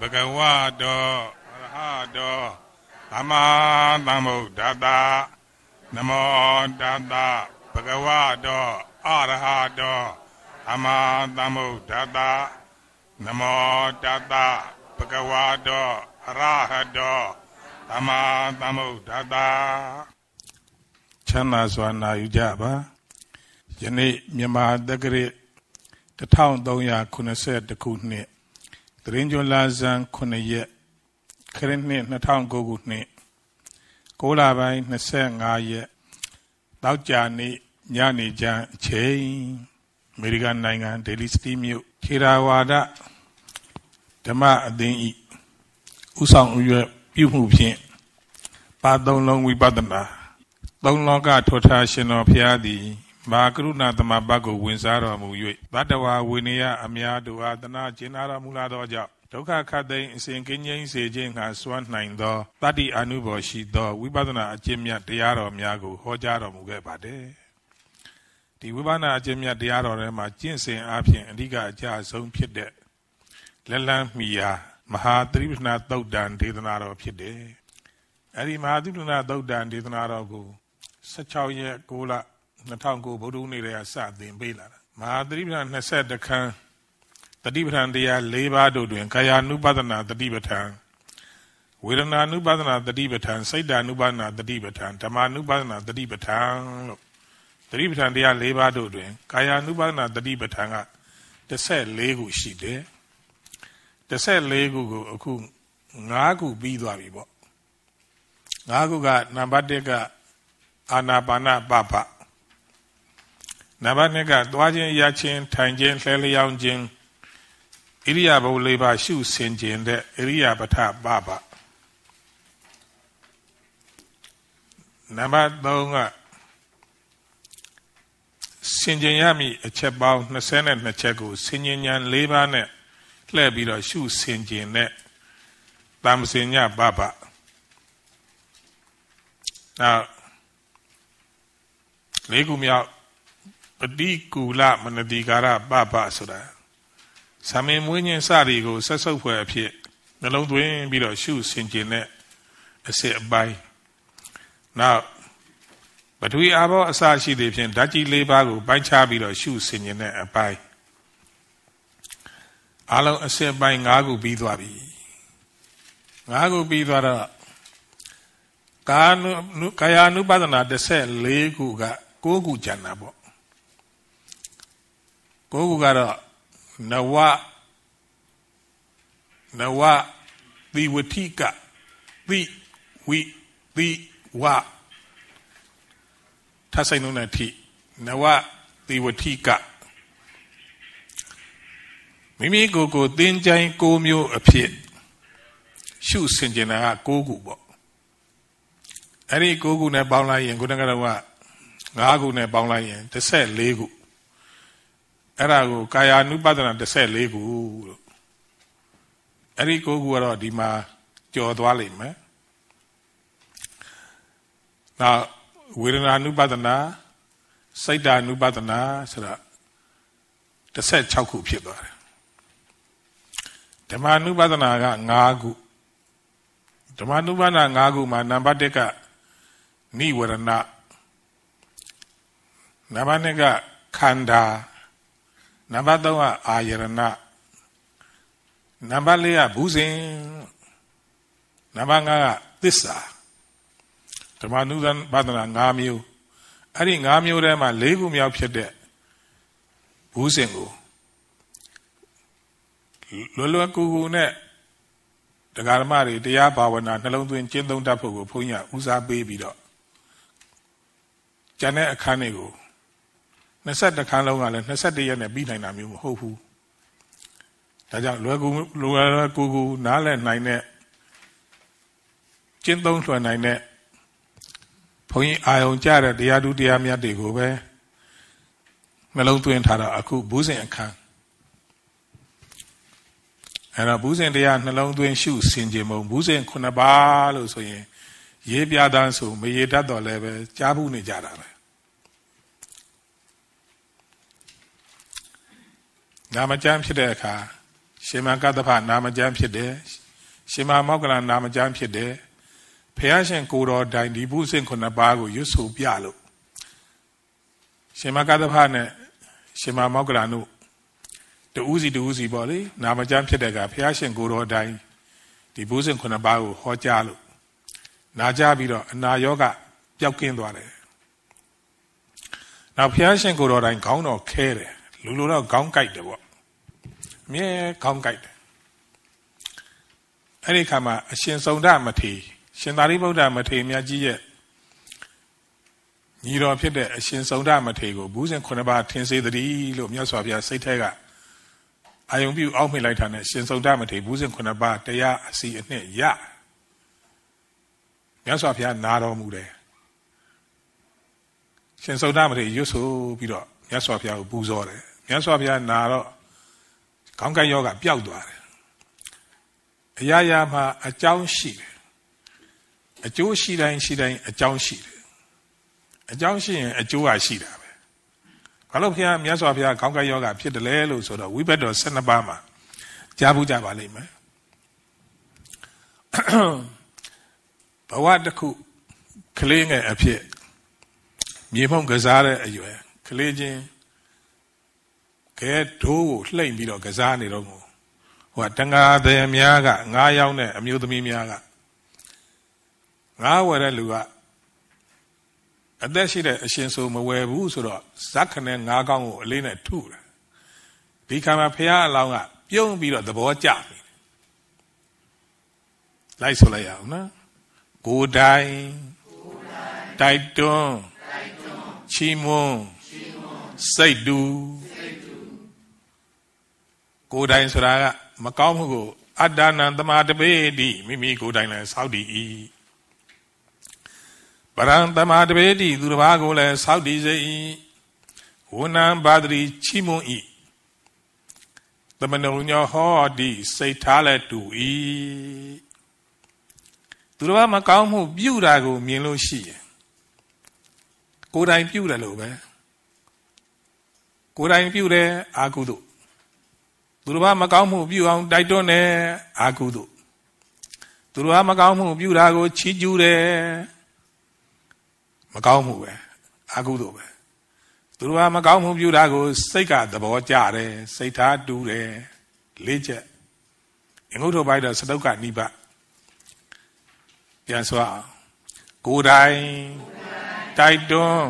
ဘဂဝတောအရဟတောသမ္မာသမ္ဗုဒ္ဓတ္တနမောတတ္တဘဂဝတောအရဟတောသမ္မာသမ္ဗုဒ္ဓတ္တနမောတတ္တဘဂဝတောအရဟတောသမ္မာသမ္ဗုဒ္ဓတ္တချမ်းသာစွာနာယူကြပါယနေ့မြန်မာတက္ကရာ1380ခုနှစ် တရင်ကျွလာဇန်9ရက်ခရစ်နှစ်2009ခုနှစ်6လပိုင်း25ရက်တောက်ကြနေ့ညနေချမ်းအချိန်အမေရိကန်နိုင်ငံဒေလီစတီမြို့ခေရာဝါဒဓမ္မအသင်းဤဥဆောင်ဥရွက်ပြုမှုဖြင့်ပါသုံးလုံးဝိပဿနာသုံးလောကထောထားရှင်တော်ဖျားသည် မာကရုဏာသမဘတ်ကိုဝင်စားတော်မူ၍ဗတ္တဝါဝိနည်းအများတို့အားတနာကျင်နာတော်မူလာသောကြောင့်ဒုက္ခခတ်သိမ်းအစဉ်ကင်းငြိမ်းစေခြင်းငှာစွမ်းနိုင်သောတတ္တိအနုဘော်ရှိသောဝိပဿနာအကျင့်မြတ်တရားတော်များကိုဟောကြားတော်မူခဲ့ပါတယ်ဒီဝိပဿနာအကျင့်မြတ်တရားတော်ထဲမှာကျင့်စဉ်အပြင်အဓိကအကျဆုံးဖြစ်တဲ့လက်လန်းမီယာမဟာသရိပဏသုတ်တံဒေသနာတော်ဖြစ်တယ်အဲဒီမဟာသရိပဏသုတ်တံဒေသနာတော်ကို16ရက်6လ 2009ဗုဒ္ဓဦးနေ့တည်းကစတင်ပေးလာတာမဟာသတိပဋ္ဌာန်20ခန်းတတိပဋ္ဌာန်တရား၄ပါးတို့တွင်ကာယ ानु ပဒနာတတိပဋ္ဌာန်ဝေဒနာ ानु ပဒနာတတိပဋ္ဌာန်စိတ်တ ानु ပဒနာတတိပဋ္ဌာန်ဓမ္မ ानु ပဒနာတတိပဋ္ဌာန်လို့တတိပဋ္ဌာန်တရား၄ပါးတို့တွင်ကာယ ानु ပဒနာတတိပဋ္ဌာန်က14ခုရှိတယ်14ခုကိုအခု9ခုပြီးသွားပြီပေါ့9ခုကနံပါတ်1ကအာနာပါနပပ နံပါတ်2ကသွားခြင်းရခြင်းထိုင်ခြင်းလှဲလျောင်းခြင်းဣရိယာပုလေးပါရှုဆင်ခြင်းတဲ့ဣရိယာပထပပနံပါတ်3ကဆင်ခြင်ရမည့်အချက်ပေါင်း22ချက်ကိုဆင်ခြင်ဉာဏ်၄ပါးနဲ့လှည့်ပြီးတော့ရှုဆင်ခြင်တဲ့တမ္ပစင်ညပပနောက်လေးခုမြောက် ပတိကူလမနတိကာရပပဆိုတာသမင်မွေးခြင်းစတွေကိုဆက်ဆုပ်ဖွယ်အဖြစ်နှလုံးသွင်းပြီးတော့ရှုဆင်ခြင်တဲ့အစစ်အပိုင်းနောက်ပထဝီအာဘောအစရှိသည်ဖြင့်ဓာတ်ကြီး၄ပါးကိုပိုင်းခြားပြီးတော့ရှုဆင်ခြင်တဲ့အပိုင်းအလုံးအစစ်ပိုင်း၅ခုပြီးသွားပြီ၅ခုပြီးသွားတော့ကာနုကာယ ानु ပဒနာ14ခုက6ခုကျန်တာပေါ့ ကိုးခုကတော့နဝနဝသီဝတိကသီဝိသီဝထဆိုင်လုံးနဲ့ထိနဝသီဝတိကမိမိကိုယ်ကိုသင်္ချိုင်း၉မျိုးအဖြစ်ရှုဆင်ကျင်တာက၉ခုပေါ့အဲ့ဒီ၉ခုနဲ့ပေါင်းလိုက်ရင်ခုနကတော့က၅ခုနဲ့ပေါင်းလိုက်ရင်14ခု အဲ့ဒါကိုကာယ ानु ပဒနာ14ခုလို့အဲ့ဒီ9ခုကတော့ဒီမှာကြော်သွားလိမ့်မယ်နောက်ဝေဒနာ ानु ပဒနာစိတ်ဓာ ानु ပဒနာဆိုတာ16ခုဖြစ်သွားတယ်ဓမ္မ ानु ပဒနာက5ခုဓမ္မ ानु ပဒနာ5ခုမှာနံပါတ်1ကနိဝရဏနံပါတ်2ကခန္ဓာ နံပါတ်3ကအာယရဏနံပါတ်4ကဘူးစဉ်နံပါတ်5ကသစ္စာဓမ္မနုသဘာဒနာ5မျိုးအဲ့ဒီ5မျိုးထဲမှာ၄ခုမြောက်ဖြစ်တဲ့ဘူးစဉ်ကိုလွယ်လွယ်ကူကူနဲ့တရားဓမ္မတွေတရားဘာဝနာနှလုံးသွင်းကျင့်သုံးတတ်ဖို့ကိုဘုန်းကြီးကဦးစားပေးပြီးတော့ကျန်တဲ့အခန်းတွေကို 22ခန်းလုံးကလည်း21ရက်နဲ့ပြီးနိုင်တာမျိုးမဟုတ်ဘူးဒါကြောင့်လွယ်ကူလွယ်လွယ်ကူကူနားလည်နိုင်တဲ့ကျင့်သုံးထွင်နိုင်တဲ့ဘုန်းကြီးအာယုံကြတဲ့တရားသူတရားမြတ်တွေကိုပဲနှလုံးသွင်းထားတာအခုဘူးစဉ်အခန်းအဲ့တော့ဘူးစဉ်တရားနှလုံးသွင်းရှုဆင်ခြင်မုံဘူးစဉ်ခုနှစ်ပါးလို့ဆိုရင်ရေးပြသားဆိုမရေတတ်တော့လည်းပဲကြားဘူးနေကြတာပဲ နာမကျမ်းဖြစ်တဲ့အခါရှင်မကတ္တဖနာမကျမ်းဖြစ်တယ်ရှင်မမောက္ကလနာမကျမ်းဖြစ်တယ်ဖះရှင်ကိုတော်တိုင်ဒီဘုဇင်ခုနှစ်ပါးကိုရွတ်ဆိုပြလို့ရှင်မကတ္တဖနဲ့ရှင်မမောက္ကလတို့တူးစီတူးစီပေါ့လေနာမကျမ်းဖြစ်တဲ့ကဖះရှင်ကိုတော်တိုင်ဒီဘုဇင်ခုနှစ်ပါးကိုဟောကြားလို့နာကြပြီးတော့အနာယောဂပျောက်ကင်းသွားတယ်နောက်ဖះရှင်ကိုတော်တိုင်ခေါင်းတော်ခဲတယ် လူလူတော့ခေါင်းကိုက်တယ်ပေါ့အမြဲခေါင်းကိုက်တယ်အဲ့ဒီခါမှာအရှင်စုံဒမထေရှင်သာရိပုတ္တမထေရမြတ်ကြီးရဲ့ညီတော်ဖြစ်တဲ့အရှင်စုံဒမထေကိုဘူးစဉ်ခုနှစ်ပါးထင်စေတည်းလို့မြတ်စွာဘုရားစိတ်ထဲကအာယုံပြုအောက်မေ့လိုက်တာနဲ့ရှင်စုံဒမထေဘူးစဉ်ခုနှစ်ပါးတရားအစီအနှစ်ရမြတ်စွာဘုရားနာတော်မူတယ်ရှင်စုံဒမထေရွတ်ဆိုပြီးတော့မြတ်စွာဘုရားကိုပူဇော်တယ် မြတ်စွာဘုရားနာတော့ခေါင်းကိုက်ယောဂပျောက်သွားတယ်အရာရာမှာအကြောင်းရှိတယ်အကျိုးရှိတိုင်းရှိတိုင်းအကြောင်းရှိတယ်အကြောင်းရှိရင်အကျိုးကရှိတာပဲဘာလို့ဘုရားမြတ်စွာဘုရားခေါင်းကိုက်ယောဂဖြစ်တယ်လဲလို့ဆိုတော့ဝိဘတ်တော်12ပါးမှာကြားဘူးကြပါလိမ့်မယ်ဘဝတစ်ခုကလေးငယ်အဖြစ်မြေဖုံးကစားတဲ့အရွယ်ကလေးချင်း ကဲဒိုးကိုလှိမ့်ပြီးတော့ကစားနေတော့ဟိုကတန်ဃာသည်များကငါးယောက်နဲ့အမျိုးသမီးများကငါးဝယ်တဲ့လူကအသက်ရှိတဲ့အရှင်ဆိုမဝယ်ဘူးဆိုတော့ဇက်ခနဲ့ငါးကောင်းကိုအလေးနဲ့ထုတယ်ဒီခါမှာဖះအလောင်းကပြုံးပြီးတော့သဘောကျပြီလိုက်ဆိုလိုက်ရအောင်နော်ကိုတိုင်တိုက်တွန်းချီမွန်းစိတ်တူ ကိုယ်တိုင်ဆိုတာကမကောင်းမှုကိုအတ္တနံသမာတပေတိမိမိကိုယ်တိုင်လည်းစောက်တည်၏ပရံသမာတပေတိသူတစ်ပါးကိုလည်းစောက်တည်စေ၏ဝဏံဘာတိချီမွန်၏သမဏုညောဟောတိစိတ်ထားလည်းတူ၏သူတစ်ပါးမကောင်းမှုပြုတာကိုမြင်လို့ရှိရင်ကိုယ်တိုင်ပြုတယ်လို့ပဲကိုယ်တိုင်ပြုတယ်အာကုသို့ သူတို့ဘာမကောင်းမှုပြုအောင်တိုက်တွန်းတယ်အာကုသို့သူတို့ဘာမကောင်းမှုပြုတာကိုချီးကျူးတယ်မကောင်းမှုပဲအာကုသို့ပဲသူတို့ဘာမကောင်းမှုပြုတာကိုစိတ်ကသဘောကျတယ်စိတ်ထားတူတယ်လေးချက်အင်္ဂုတ္တပိုက်တော့စတုကနိဗ္ဗပြန်ဆိုအောင်ကိုယ်တိုင်တိုက်တွန်း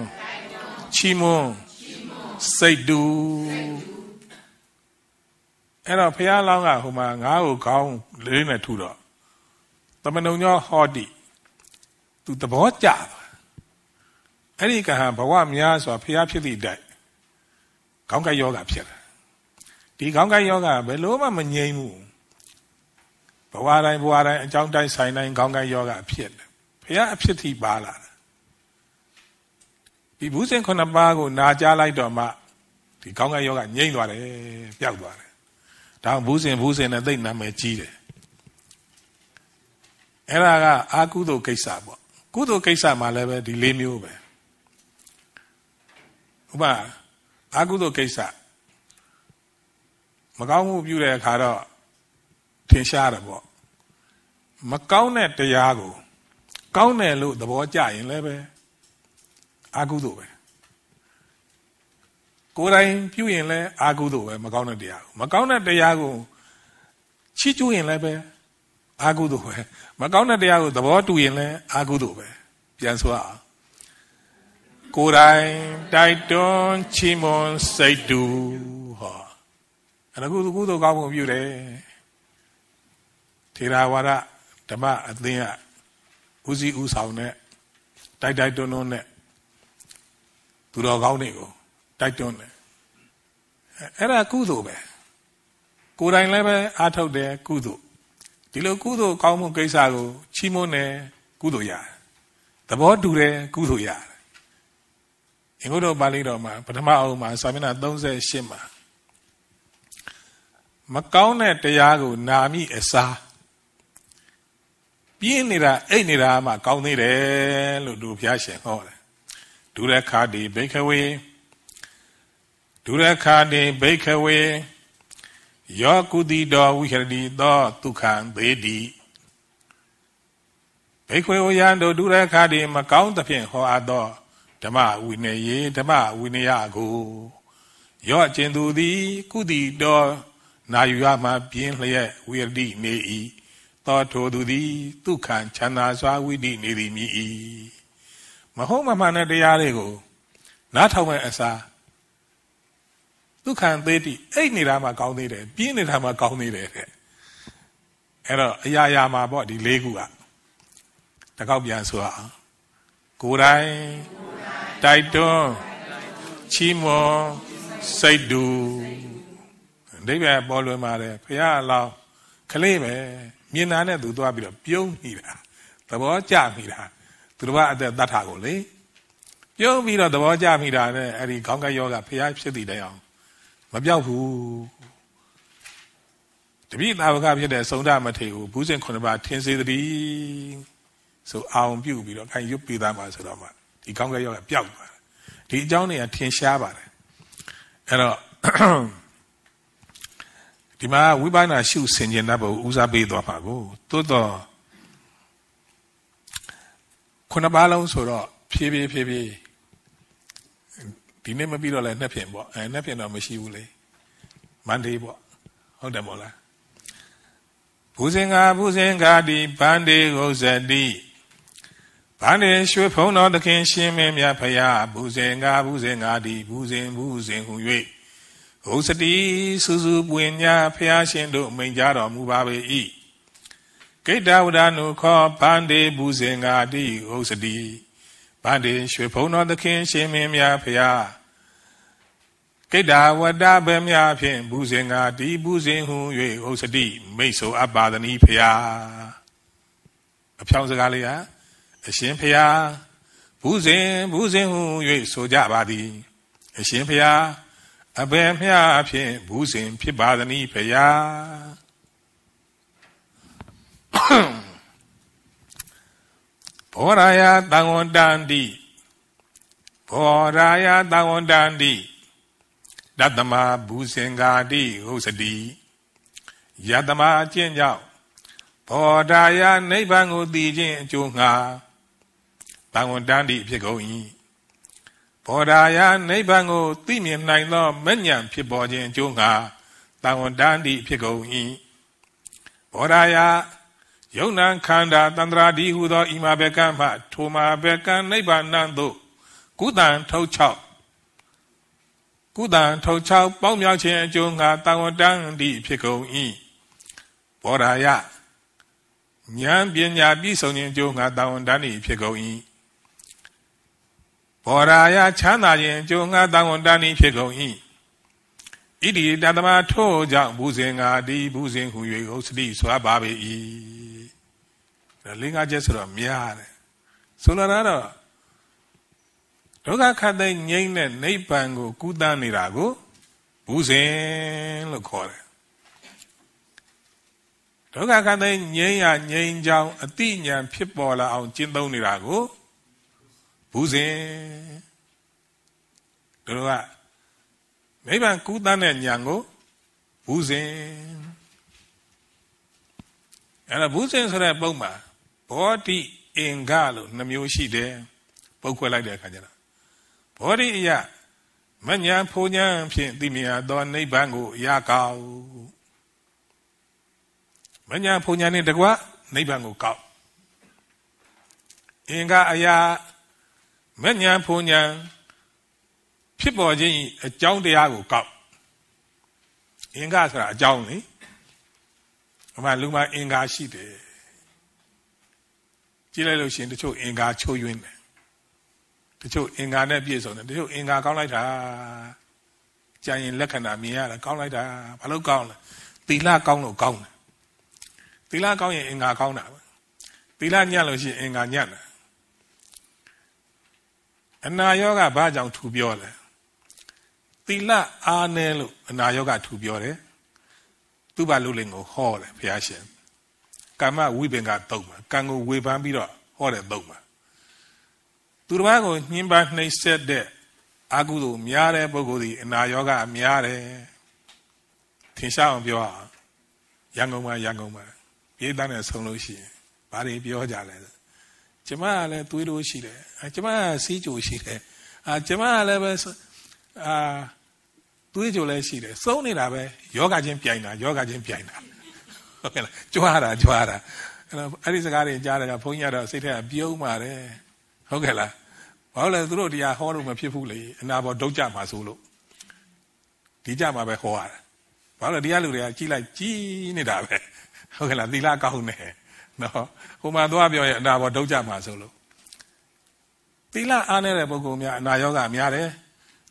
ချီးမွမ်းစိတ်တူ အဲ့တော့ဖះလောင်းကဟိုမှာငါးကိုခေါင်းလေးနဲ့ထုတော့သမဏုံညောဟောတိသူသဘောကျအဲ့ဒီကဟံဘဝများဆိုတာဖះဖြစ်သည့်တိုင်ခေါင်းကိုက်ယောဂဖြစ်တယ်ဒီခေါင်းကိုက်ယောဂဘယ်လို့မှမငြိမ်းဘူးဘဝတိုင်းဘဝတိုင်းအကြောင်းတိုင်းဆိုင်တိုင်းခေါင်းကိုက်ယောဂဖြစ်တယ်ဖះအဖြစ်ထိပါလာတယ်ဒီဘူးစင်ခုနှစ်ပါးကိုနာကြားလိုက်တော့မှဒီခေါင်းကိုက်ယောဂငြိမ်းသွားတယ်ပျောက်သွားတယ် ဒါဘူးစင်ဘူးစင်နဲ့သိနာမည်ကြီးတယ်အဲ့ဒါကအာကုသိုလ်ကိစ္စပေါ့ကုသိုလ်ကိစ္စမှာလည်းပဲဒီလေးမျိုးပဲဥပမာအာကုသိုလ်ကိစ္စမကောင်းမှုပြုတဲ့အခါတော့ထင်ရှားတယ်ပေါ့မကောင်းတဲ့တရားကို ကောင်းတယ်လို့သဘောကျရင်လည်းပဲအာကုသိုလ်ပဲ ကိုယ်တိုင်ပြုရင်လည်းအာကုသို့ပဲမကောင်းတဲ့တရားမကောင်းတဲ့တရားကိုချီးကျူးရင်လည်းပဲအာကုသို့ပဲမကောင်းတဲ့တရားကိုသဘောတူရင်လည်းအာကုသို့ပဲပြန်ဆိုအောင်ကိုယ်တိုင်တိုက်တွန်းချီးမွမ်းစိတ်တူဟောအဲ့ဒါကုသို့ကုသို့ကောင်းမှုပြုတယ်ထေရဝါဒဓမ္မအသင်းကဦးစီးဦးဆောင်တဲ့တိုက်တိုက်တွန်းတွန်းနဲ့သူတော်ကောင်းတွေကို တိုက်တွန်းတယ်အဲ့ဒါကုသိုလ်ပဲကိုယ်တိုင်လည်းပဲအားထုတ်တယ်ကုသိုလ်ဒီလိုကုသိုလ်ကောင်းမှုကိစ္စကိုချီးမွမ်းတယ်ကုသိုလ်ရတယ်သဘောတူတယ်ကုသိုလ်ရတယ်အင်္ဂုတ္တပါဠိတော်မှာပထမအုပ်မှာစာမျက်နှာ38မှာမကောင်းတဲ့တရားကိုနာမိအစားပြင်းနေတာအိတ်နေတာမှကောင်းသေးတယ်လို့သူဘုရားရှင်ဟောတယ်ဒုရခာတိဘိခဝေ ဒုရခာတိဘိခဝေယောကုတိတော်ဝိဟရတိသောဒုက္ခံသေးတိဘေခွေဝယံတို့ဒုရခါတိမကောင်းသဖြင့်ဟောအပ်သောဓမ္မဝိနည်းဓမ္မဝိနည်းကိုယောအကျဉ်သူသည်ကုတိတော်နာယူရမှပြင်းလျက်ဝိရတိနေ၏သောထိုသူသည်ဒုက္ခံချမ်းသာစွာဝိတိနေသည်မြည်၏မဟုတ်မမှန်တဲ့တရားတွေကိုနားထောင်မဲ့အစား ဒုက္ခံသေးတိအိတ်နေတာမှကောင်းသေးတယ်ပြင်းနေတာမှကောင်းသေးတယ်တဲ့အဲ့တော့အရာရာမှာပေါ့ဒီလေးခုကတကောက်ပြန်ဆိုအောင်ကိုယ်တိုင်တိုက်တွန်းချီးမွန်စိတ်တူအဓိပ္ပာယ်ပေါ်လွင်ပါတယ်ဖရာအလောင်းကလေးပဲမြင်တာနဲ့သူသွားပြီးတော့ပြုံးနေတာသဘောကျမိတာသူတို့ကအသက်တတ်တာကိုလေပြုံးပြီးတော့သဘောကျမိတာနဲ့အဲ့ဒီခေါင်းကယောဂဖရာဖြစ်တည်တဲ့အောင် မပြောက်ဘူးတပိသာဝကဖြစ်တဲ့သုံဒမထေကိုဘူးစင်ခုနှစ်ပါးထင်စေသည်ဆိုအောင်ပြုတ်ပြီးတော့ခိုင်ရွတ်ပေးသားမှာဆိုတော့မှဒီခေါင်းကယောဂပျောက်သွားဒီအကြောင်းတွေကထင်ရှားပါတယ်အဲ့တော့ဒီမှာဝိပဿနာရှုဆင်ခြင်တတ်ဖို့ဦးစားပေးသွားမှာကိုသို့တော့ခုနှစ်ပါးလုံးဆိုတော့ဖြည်းဖြည်းဖြည်းဖြည်း ဒီနေ့မပြီးတော့လဲနှစ်ဖြင့်ပေါ့အဲနှစ်ဖြင့်တော့မရှိဘူးလေမန္တေးပေါ့ဟုတ်တယ်မို့လားဘူဇင်္ဂဘူဇင်္ဂတိဗန္တေဂုဇတိဗန္တေရွှေဖုံတော်သခင်ရှင်မင်းမြတ်ဖရာဘူဇင်္ဂဘူဇင်္ဂတိဘူဇင်ဘူဇင်ဟူ၍ဟောစတိစုစုပွင့်ညာဖရာရှင်တို့မိန်ကြတော်မူပါပေ၏ကိတ္တဝဒနုခောဗန္တေဘူဇင်္ဂတိဟောစတိ ဗန္တေရွှေဖုံတော်သခင်ရှင်မင်းမြတ်ဖရာကိတ္တဝတ္တဗေမြဖြင့်ဘူဇင်္ဂတိဘူဇင်ဟု၍ဥစ္စတိမိတ်ဆိုအပ်ပါသနည်းဖျားအဖြောင်းစကားလေးဟာအရှင်ဖျားဘူဇင်ဘူဇင်ဟု၍ဆိုကြပါသည် အရှင်ဖျားအဘယ်မြဖြင့်ဘူဇင်ဖြစ်ပါသနည်းဖျား ဘောရာယတံဝန္တန္တိဘောရာယတံဝန္တန္တိတတမဘူစင်္ဂာတိဟုတ်စတိယတမအကျင့်ကြောင့်ဘောဓာယနိဗ္ဗာန်ကိုသိခြင်းအကျိုးငှာတန်ဝန်တန်းတိဖြစ်ကုန်၏ဘောဓာယနိဗ္ဗာန်ကိုသိမြင်နိုင်သောမဉ္ဇဉ်ဖြစ်ပေါ်ခြင်းအကျိုးငှာတန်ဝန်တန်းတိဖြစ်ကုန်၏ဘောဓာယ ယုံနာခန္ဓာတန္တရာဒီဟုသောဣမာဘေကံမှထိုမာဘေကံနိဗ္ဗာန်သို့ကုသံထုတ်ချောက်ကုသံထုတ်ချောက်ပေါင်းမြောက်ခြင်းအကျိုးငါတာဝန်တန်းသည့်ဖြစ်ကုန်၏ဘောဓာယဉာဏ်ပညာပြည့်စုံခြင်းအကျိုးငါတာဝန်တန်းသည့်ဖြစ်ကုန်၏ဘောဓာယချမ်းသာခြင်းအကျိုးငါတာဝန်တန်းသည့်ဖြစ်ကုန်၏ ဣတိတသမထို့ကြောင့်ဘူးစင်ငါဒီဘူးစင်ဟူ၍ဥစ္စတိစွာပါပေ၏ဒါလင်္ကာချက်ဆိုတော့များတယ်ဆိုလိုတာတော့ဒုက္ခခတ်တဲ့ငြိမ့်တဲ့နိဗ္ဗာန်ကိုကူးတန်းနေတာကိုဘူးစင်လို့ခေါ်တယ်ဒုက္ခခတ်တဲ့ငြိမ့်ရငြိမ့်ကြောင်းအတိညာဖြစ်ပေါ်လာအောင်ကျင့်သုံးနေတာကိုဘူးစင်တို့က နိဗ္ဗာန်ကူးတန်းတဲ့ညာကိုဘူးစင်အဲ့ဒါဘူးစင်ဆိုတဲ့ပုံမှာဘောဓိအင်္ဂလို့နှမျိုးရှိတယ်ပုတ်ခွဲလိုက်တဲ့အခါကျတော့ဘောဓိအယမညာဖူညာဖြင့်သိမြင်သောနိဗ္ဗာန်ကိုရကောက်မညာဖူညာနဲ့တကွနိဗ္ဗာန်ကိုကောက်အင်္ဂအယမညာဖူညာ ဖြစ်ပေါ်ခြင်းအကြောင်းတရားကိုကောက်အင်္ဂဆိုတာအကြောင်းလေအမှလူမှာအင်္ဂါရှိတယ်ကြည့်လိုက်လို့ရှိရင်တချို့အင်္ဂါချိုးယွင်းတယ်တချို့အင်္ဂါနဲ့ပြည့်စုံတယ်တချို့အင်္ဂါကောင်းလိုက်တာကြာရင်လက္ခဏာမြင်ရတာကောင်းလိုက်တာဘာလို့ကောင်းလဲသီလကောင်းလို့ကောင်းတယ်သီလကောင်းရင်အင်္ဂါကောင်းတာပဲသီလညံ့လို့ရှိရင်အင်္ဂါညံ့တယ်အနာယောဂဘာကြောင့်ထူပြောလဲ သီလအားနည်းလို့အနာယောဂထူပြောတယ်သူ့ဘာလို့လင်ကိုဟောတယ်ဘုရားရှင်ကာမဝိပင်ကတုံးမှာကံကိုဝေဖန်ပြီးတော့ဟောတယ်တုံးမှာသူတစ်ပါးကိုညှင်းပန်းနှိပ်စက်တဲ့အကုသိုလ်များတဲ့ပုဂ္ဂိုလ်ဒီအနာယောဂများတယ်ထင်ရှားအောင်ပြောအောင်ရန်ကုန်မှာရန်ကုန်မှာပြေးသားနဲ့ဆုံလို့ရှိရင်ဘာတွေပြောကြလဲကျမကလည်းသွေးလို့ရှိတယ်ကျမကစီးကြိုရှိတယ်အာကျမကလည်းပဲ အာသွေးကြိုလည်းရှိတယ်စုံနေတာပဲယောဂချင်းပြိုင်တာယောဂချင်းပြိုင်တာဟုတ်ကဲ့လားကြွားတာကြွားတာအဲ့တော့အဲ့ဒီစကားတွေကြားတယ်ကဘုန်းကြီးကတော့စိတ်ထဲကပြုံးပါတယ်ဟုတ်ကဲ့လားဘာလို့လဲသူတို့တရားဟောလို့မဖြစ်ဘူးလေအနာဘောဒုတ်ကြမှာဆိုလို့ဒီကြမှာပဲဟောရတာဘာလို့တရားလူတွေကကြီးလိုက်ကြီးနေတာပဲဟုတ်ကဲ့လားသီလကောင်းနေနော်ဟိုမှာသွားပြောရင်အနာဘောဒုတ်ကြမှာဆိုလို့သီလအားနေတဲ့ပုဂ္ဂိုလ်များအနာရောဂါများတယ်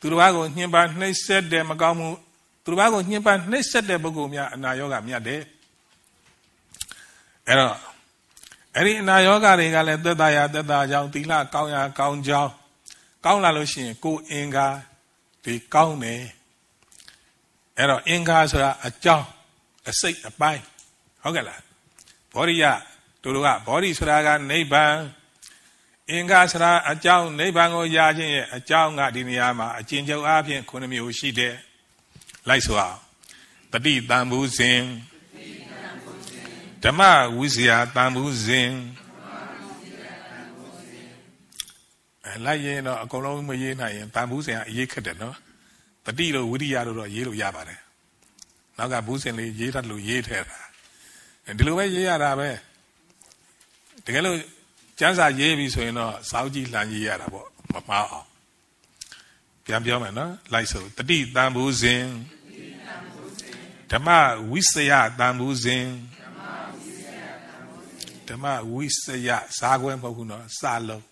သူတစ်ပါးကိုညှဉ်းပန်းနှိပ်စက်တယ်မကောင်းမှုသူတစ်ပါးကိုညှဉ်းပန်းနှိပ်စက်တဲ့ပုဂ္ဂိုလ်များအနာရောဂါမြတ်တယ်အဲ့တော့အဲ့ဒီအနာယောဂတွေကလည်းသက်သာရာသက်သာကြောင်းသီလကောင်းရာကောင်းကြောင်းကောင်းလာလို့ရှိရင်ကိုယ်အင်္ဂါဒီကောင်းတယ်အဲ့တော့အင်္ဂါဆိုတာအကြောင်းအစိတ်အပိုင်းဟုတ်ကဲ့လားဘောရိယတို့တို့ကဘောဓိဆိုတာကနိဗ္ဗာန် အင်္ဂါဆိုတာအကြောင်းနိဗ္ဗာန်ကိုရခြင်းရဲ့အကြောင်းကဒီနေရာမှာအကျဉ်းချုပ်အားဖြင့်ခုနှစ်မျိုးရှိတယ်လိုက်ဆိုအောင်တတိတံဘူးစဉ်ဓမ္မဝိဇ္ဇာတန်ဘူးစဉ်အဲလိုက်ရင်တော့အကုန်လုံးမရေးနိုင်ရင်တန်ဘူးစဉ်ကအရေးခက်တယ်နော်တတိလို့ဝိရိယလို့တော့ရေးလို့ရပါတယ်နောက်ကဘူးစဉ်လေးရေးတတ်လို့ရေးထဲတာဒီလိုပဲရေးရတာပဲတကယ်လို့ ကျမ်းစာရေးပြီဆိုရင်တော့စောက်ကြီးလှန်ရေးရတာပေါ့မမှားအောင်ပြန်ပြောမယ်နော်လိုက်ဆိုတတိတန်ဘူးစဉ်ဓမ္မဝိစယတန်ဘူးစဉ်ဓမ္မဝိစယဇာခွဲမဟုတ်ဘူးနော်စာလုံး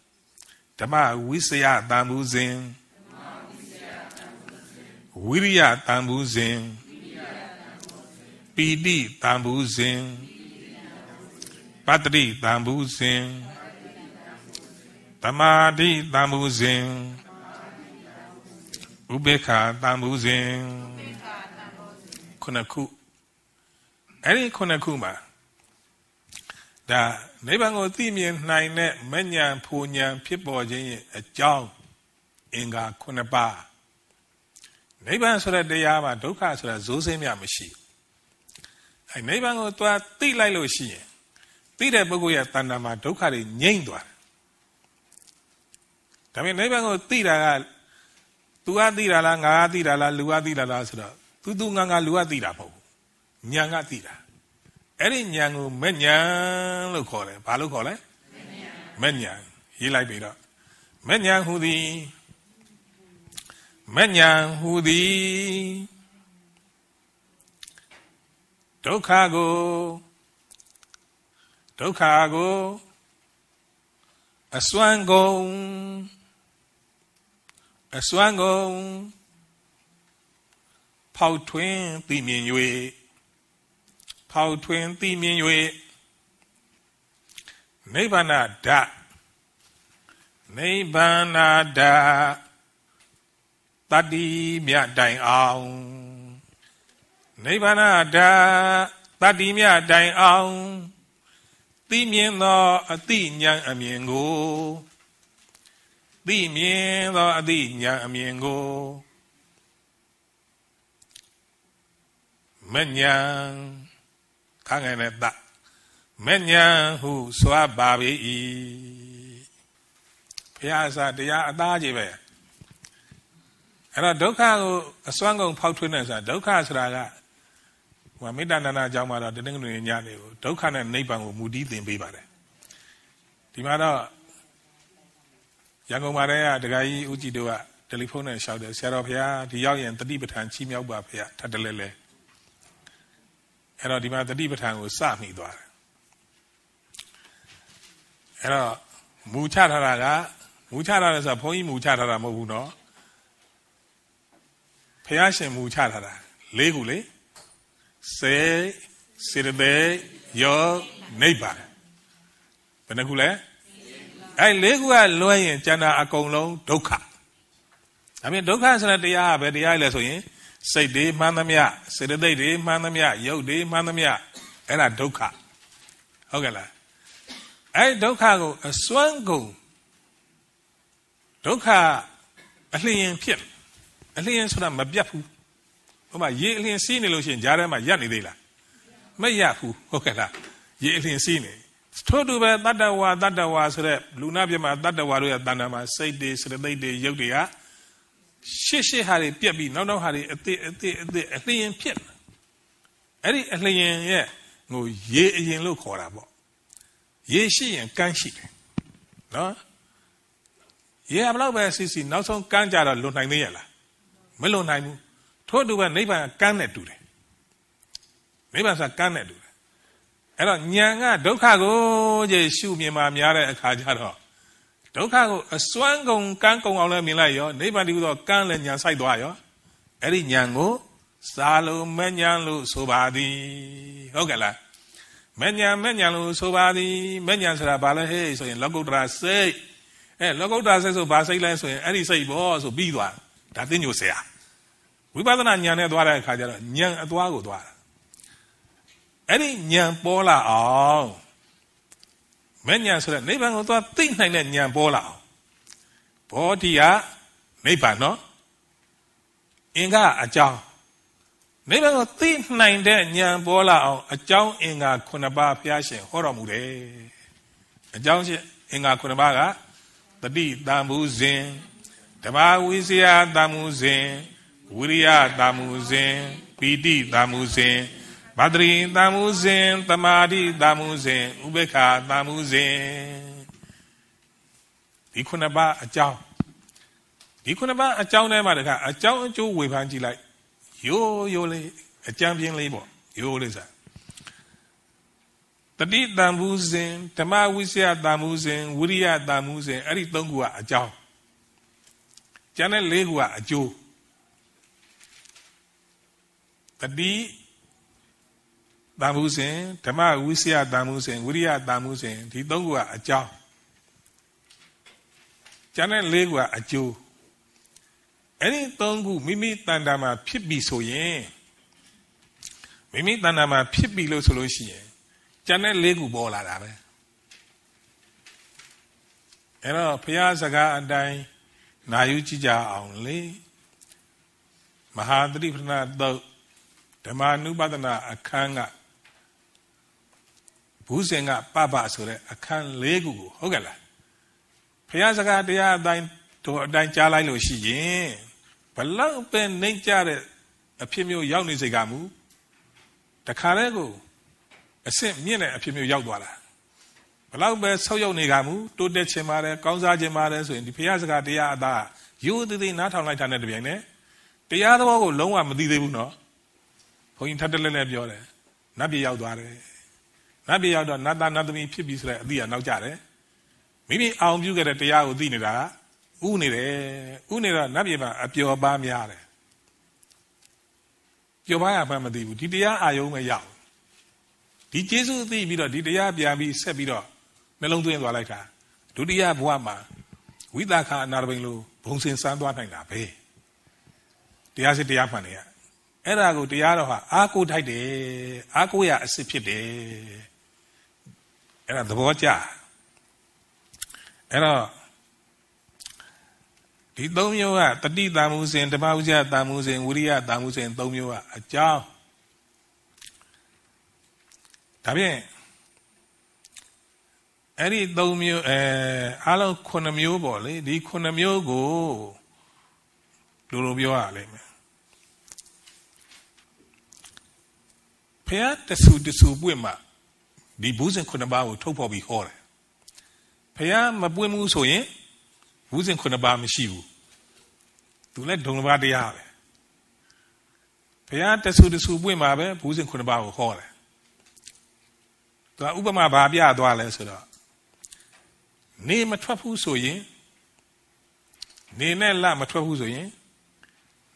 ဓမ္မဝိစယတန်ဘူးစဉ်ဝိရိယတန်ဘူးစဉ်ပီတိတန်ဘူးစဉ်ပတ္တိတန်ဘူးစဉ် တမာတိတန်ဘူးစဉ်ဥပေက္ခတန်ဘူးစဉ်ခုနှစ်ခုအဲ့ဒီခုနှစ်ခုမှာဒါနိဗ္ဗာန်ကိုသိမြင်နိုင်တဲ့မဉ္ဇဉ်ဖူဉ္ဇဉ်ဖြစ်ပေါ်ခြင်းရဲ့အကြောင်းအင်္ဂါခုနှစ်ပါးနိဗ္ဗာန်ဆိုတဲ့တရားမှာဒုက္ခဆိုတာဇိုးစင်းမြမရှိအဲနိဗ္ဗာန်ကိုသွားသိလိုက်လို့ရှိရင်သိတဲ့ပုဂ္ဂိုလ်ရဲ့တဏ္ဍာမှာဒုက္ခတွေငြိမ့်သွားတယ် ဒါပေမဲ့နိဗ္ဗာန်ကိုသိတာကသူကသိတာလားငါကသိတာလားလူကသိတာလားဆိုတော့သူသူငါငါလူကသိတာမဟုတ်ဘူးညာကသိတာအဲ့ဒီဉာဏ်ကိုမဲ့ဉာဏ်လို့ခေါ်တယ်ဘာလို့ခေါ်လဲမဲ့ဉာဏ်ရေးလိုက်ပြီတော့မဲ့ဉာဏ်ဟူသည်မဲ့ဉာဏ်ဟူသည်ဒုက္ခကိုဒုက္ခကိုအစွမ်းကုန် အစွမ်းကုန်ဖောက်ထွင်းသိမြင်၍ဖောက်ထွင်းသိမြင်၍နိဗ္ဗာန်ဓာနိဗ္ဗာန်ဓာတတိမြတိုင်အောင်နိဗ္ဗာန်ဓာတတိမြတိုင်အောင်သိမြင်သောအသိဉာဏ်အမြင်ကို သိမြင်သောအသိဉာဏ်အမြင်ကိုမဉဏ်ခငယ်နဲ့တမဉ္ဇဉ်ဟုစွာပါပေ၏ဘုရားစာတရားအသားကြီးပဲအဲ့တော့ဒုက္ခကိုအစွမ်းကုန်ဖောက်ထွင်းနေဆိုတာဒုက္ခဆိုတာကဟိုမေတ္တာနာနာအကြောင်းမှာတော့တင်းတင်းငွေညနေကိုဒုက္ခနဲ့နိဗ္ဗာန်ကိုမူတည်သင်ပေးပါတယ်ဒီမှာတော့ ရန်ကုန်မှာတည်းကဒကာကြီးဦးကြည်တို့ကတယ်လီဖုန်းနဲ့လျှောက်တယ်ဆရာတော်ဘုရားဒီရောက်ရင်တတိပဋ္ဌာန်ချီးမြှောက်ပါဘုရားထပ်တလဲလဲအဲ့တော့ဒီမှာတတိပဋ္ဌာန်ကိုစမိသွားတယ်အဲ့တော့မူချထားတာကမူချထားတယ်ဆိုတာဘုန်းကြီးမူချထားတာမဟုတ်ဘူးနော်ဖះရှင်မူချထားတာလေးခုလေစေစေတသိက်ယောနိဗ္ဗာန်ဘယ်နှခုလဲ အဲ့လေးခုကလွှဲရင်ကျန်တာအကုန်လုံးဒုက္ခဒါပြင်ဒုက္ခဆိုတဲ့တရားကဘယ်တရားလဲဆိုရင်စိတ်တွေမှန်းသမျှစေတသိက်တွေမှန်းသမျှရုပ်တွေမှန်းသမျှအဲ့ဒါဒုက္ခဟုတ်ကဲ့လားအဲ့ဒုက္ခကိုအစွမ်းကုန်ဒုက္ခအလျင်ဖြစ်အလျင်ဆိုတာမပြတ်ဘူးမဥပမာရေအလျင်စီးနေလို့ရှိရင်ဂျားထဲမှာရက်နေသေးလားမရက်ဘူးဟုတ်ကဲ့လားရေအလျင်စီးနေ ထို့တူပဲတတ္တဝါတတ္တဝါဆိုတဲ့လူနာပြမှာတတ္တဝါတို့ရဲ့တဏ္ဍာမှာစိတ်တွေစရသိတ်တွေရုပ်တွေကရှစ်ရှစ်ဟာတွေပြက်ပြီးနောက်နောက်ဟာတွေအသေးအသေးအသေးအလျင်ဖြစ်အဲ့ဒီအလျင်ရဲ့ဟိုရေအရင်လို့ခေါ်တာပေါ့ရေရှိရင်ကန်းရှိတယ်နော်ရေဘလောက်ပဲစီစီနောက်ဆုံးကန်းကြတော့လွန်နိုင်သေးရလားမလွန်နိုင်ဘူးထို့တူပဲနိဗ္ဗာန်ကန်းနဲ့တူတယ်နိဗ္ဗာန်ဆိုကန်းနဲ့တူတယ် အဲ့တော့ဉာဏ်ကဒုက္ခကိုကြည့်ရှုမြင်မှများတဲ့အခါကျတော့ဒုက္ခကိုအစွမ်းကုန်ကန်းကုန်အောင်လည်းမြင်လိုက်ရောနိဗ္ဗာန်တည်းသောကန်းလည်းဉာဏ်ဆိုင်သွားရောအဲ့ဒီဉာဏ်ကိုစာလုံးမဉဏ်လို့ဆိုပါသည်ဟုတ်ကဲ့လားမဉဏ်မဉဏ်လို့ဆိုပါသည်မဉဏ်ဆိုတာဘာလဲဟဲ့ဆိုရင်လောကုတ္တရာစိတ်အဲလောကုတ္တရာစိတ်ဆိုဘာစိတ်လဲဆိုရင်အဲ့ဒီစိတ်ဘောဆိုပြီးသွားဒါသိညိုဆရာဝိပဿနာဉာဏ်နဲ့သွားတဲ့အခါကျတော့ဉာဏ်အသွားကိုသွားတာ အဲ့ဒီဉာဏ်ပေါ်လာအောင်မဲ့ဉာဏ်ဆိုတဲ့နိဗ္ဗာန်ကိုသွားသိနိုင်တဲ့ဉာဏ်ပေါ်လာအောင်ဘောဓိကနိဗ္ဗာန်နော်အင်္ဂအကြောင်းနိဗ္ဗာန်ကိုသိနိုင်တဲ့ဉာဏ်ပေါ်လာအောင်အကြောင်းအင်္ဂါ9ပါးဘုရားရှင်ဟောတော်မူတယ်အကြောင်းရှင်အင်္ဂါ9ပါးကတတိတံမှုစဉ်ဓမ္မဝိဇ္ဇာတံမှုစဉ်ဝိရိယတံမှုစဉ်ပီတိတံမှုစဉ် ဗဒရိတံမှုစဉ်တမာတိတံမှုစဉ်ဥပေက္ခတံမှုစဉ်ဒီခုနှစ်ပါးအကြောင်းဒီခုနှစ်ပါးအကြောင်းထဲမှာတခါအကြောင်းအကျိုးဝေဖန်ကြည့်လိုက်ရိုးရိုးလေးအကြံပြင်းလေးပေါ့ရိုးလေးစားတတိတံမှုစဉ်ဓမ္မဝိဇ္ဇာတံမှုစဉ်ဝိရိယတံမှုစဉ်အဲ့ဒီသုံးခုကအကြောင်းကျန်တဲ့လေးခုကအကျိုးတတိ တန်မှုစဉ်ဓမ္မဝိစီယတန်မှုစဉ်ဝိရိယတန်မှုစဉ်ဒီသုံးခုကအကြောင်းကျန်တဲ့လေးခုကအကျိုးအဲ့ဒီသုံးခုမိမိတန်တာမှာဖြစ်ပြီဆိုရင်မိမိတန်တာမှာဖြစ်ပြီလို့ဆိုလို့ရှိရင်ကျန်တဲ့လေးခုပေါ်လာတာပဲအဲ့တော့ဘုရားစကားအတိုင်းနာယူကြည့်ကြအောင်လေမဟာသတိပဋ္ဌာန်သုတ်ဓမ္မနုပဒနာအခန်းက ဘူးစင်ကပပဆိုတဲ့အခန်း၄ခုကိုဟုတ်ကဲ့လားဘုရားစကားတရားအတိုင်းတို့အတိုင်းကြားလိုက်လို့ရှိရင်ဘလောက်ပဲနှိမ့်ကြတဲ့အဖြစ်မျိုးရောက်နေစိတ်ကမူတခါတည်းကိုအစ်စ်မြင့်တဲ့အဖြစ်မျိုးရောက်သွားတာဘလောက်ပဲဆောက်ရောက်နေကမူတိုးတက်ချင်ပါတယ်ကောင်းစားချင်ပါတယ်ဆိုရင်ဒီဘုရားစကားတရားအသားရိုးသေးသေးနားထောင်လိုက်တာနဲ့တပြိုင်နက်တရားသဘောကိုလုံးဝမသိသေးဘူးနော်ဘုန်းကြီးထပ်တလဲလဲပြောတယ်နတ်ပြည်ရောက်သွားတယ် နတ်ပြည်ရောက်တော့နတ်သားနတ်သမီးဖြစ်ပြီဆိုတဲ့အသည့်ကနောက်ကြတယ်မိမိအောင်ပြုခဲ့တဲ့တရားကိုသိနေတာဥနေတယ်ဥနေတော့နတ်ပြည်မှာအပျော်ပါများတယ်ပျော်ပါရမှမသိဘူးဒီတရားအာယုံပဲရောက်ဒီကျေးဇူးသိပြီးတော့ဒီတရားပြန်ပြီးဆက်ပြီးတော့နှလုံးသွင်းသွားလိုက်တာဒုတိယဘဝမှာဝိသခာအနာရဘိန်လိုဘုံစင်စမ်းသွားနိုင်တာပဲတရားစစ်တရားမှန်နေရအဲ့ဒါကိုတရားတော်ဟာအာကိုထိုက်တယ်အာကိုရအစ်စ်ဖြစ်တယ် အဲ့ဒါသဘောကျအဲ့တော့ဒီသုံးမျိုးကတတိတမှုစဉ်ဓမ္မဥစ္စာတမှုစဉ်ဝိရိယတမှုစဉ်သုံးမျိုးကအကြောင်းဒါဖြင့်အဲ့ဒီသုံးမျိုးအဲအားလုံး9မျိုးပေါ့လေဒီ9မျိုးကိုလူလိုပြောရလိမ့်မယ်ဖះတဆူတဆူပွင့်မှာ ဒီဘူးစဉ်9ပါးကိုထုတ်ဖော်ပြီးဟောတယ်ဖះမပွင့်ဘူးဆိုရင်ဘူးစဉ်9ပါးမရှိဘူးသူလည်းဒုံတစ်ပါးတရားပဲဖះတဆူတဆူပွင့်မှာပဲဘူးစဉ်9ပါးကိုဟောတယ်သူကဥပမာဘာပြသွားလဲဆိုတော့နေမထွက်ဘူးဆိုရင်နေနဲ့လမထွက်ဘူးဆိုရင်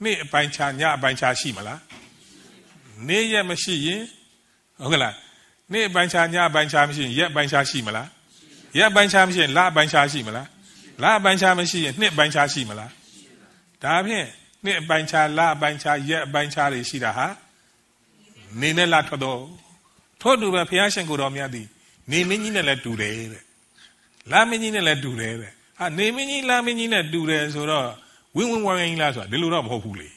နေ့အပိုင်းခြားညအပိုင်းခြားရှိမလားနေ့ရက်မရှိရင်ဟုတ်ကလား နေ့အပိုင်းခြားညအပိုင်းခြားမရှိရင်ရက်အပိုင်းခြားရှိမလားရက်အပိုင်းခြားမရှိရင်လအပိုင်းခြားရှိမလားလအပိုင်းခြားမရှိရင်နှစ်အပိုင်းခြားရှိမလားဒါဖြင့်နှစ်အပိုင်းခြားလအပိုင်းခြားရက်အပိုင်းခြားတွေရှိတာဟာနေနဲ့လထွက်တော့ထို့တူပဲဘုရားရှင်ကိုတော်မြတ်သည်နေမင်းကြီးနဲ့လည်းတူတယ်တဲ့လာမင်းကြီးနဲ့လည်းတူတယ်တဲ့ဟာနေမင်းကြီးလာမင်းကြီးနဲ့တူတယ်ဆိုတော့ဝင်းဝင်းဝိုင်းဝိုင်းလားဆိုတာဒီလိုတော့မဟုတ်ဘူးလေ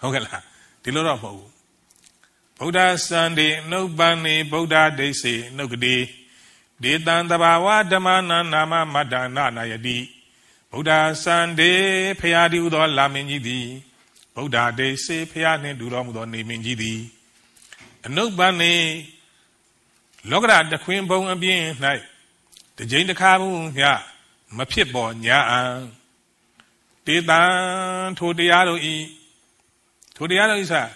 ဟုတ်ကဲ့လားဒီလိုတော့မဟုတ်ဘူး ဗုဒ္ဓစံဒီအနုပန်နေဗုဒ္ဓဒိဋ္ဌိအနုကတိဒေတံတဘာဝဓမ္မနာနာမမတ္တနာနာယတိဗုဒ္ဓစံဒီဖရာဒီဟုသော လာမင်းကြီးသည်ဗုဒ္ဓဒိဋ္ဌိဖရာနှင့်တူတော်မူသောနေမင်းကြီးသည်အနုပန်နေလောကရတခွင်ဘုံအပြင်း၌တကြိမ်တစ်ခါမှုမျှမဖြစ်ပေါ်ညာအံတေတံထိုတရားတို့ဤထိုတရားတို့ဤစား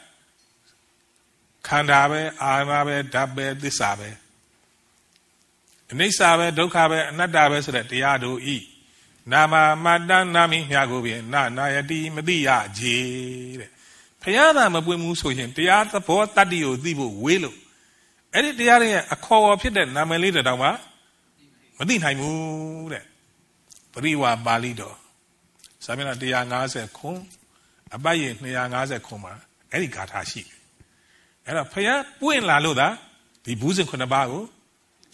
ခန္ဓာပဲအာမပဲဓာတ်ပဲသစ္စာပဲအနိစ္စပဲဒုက္ခပဲအနတ္တပဲဆိုတဲ့တရားတို့ဤနာမမတ္တနာမိမြကိုပြင်နာနာယတိမသိရကြတဲ့ဖယားသာမပွင့်ဘူးဆိုရင်တရားသဘောတတ္တိကိုသိဖို့ဝေးလို့အဲ့ဒီတရားတွေရဲ့အခေါ်အဖြစ်တဲ့နာမည်လေးတောင်မှမသိနိုင်ဘူးတဲ့ပရိဝါပါဠိတော်စာမျက်နှာ150ခုအပတ်ရ250ခုမှာအဲ့ဒီဂါထာရှိတယ် အဲ့တော့ဖယားပွင့်လာလို့သာဒီဘူးစဉ်ခုနှစ်ပါးကို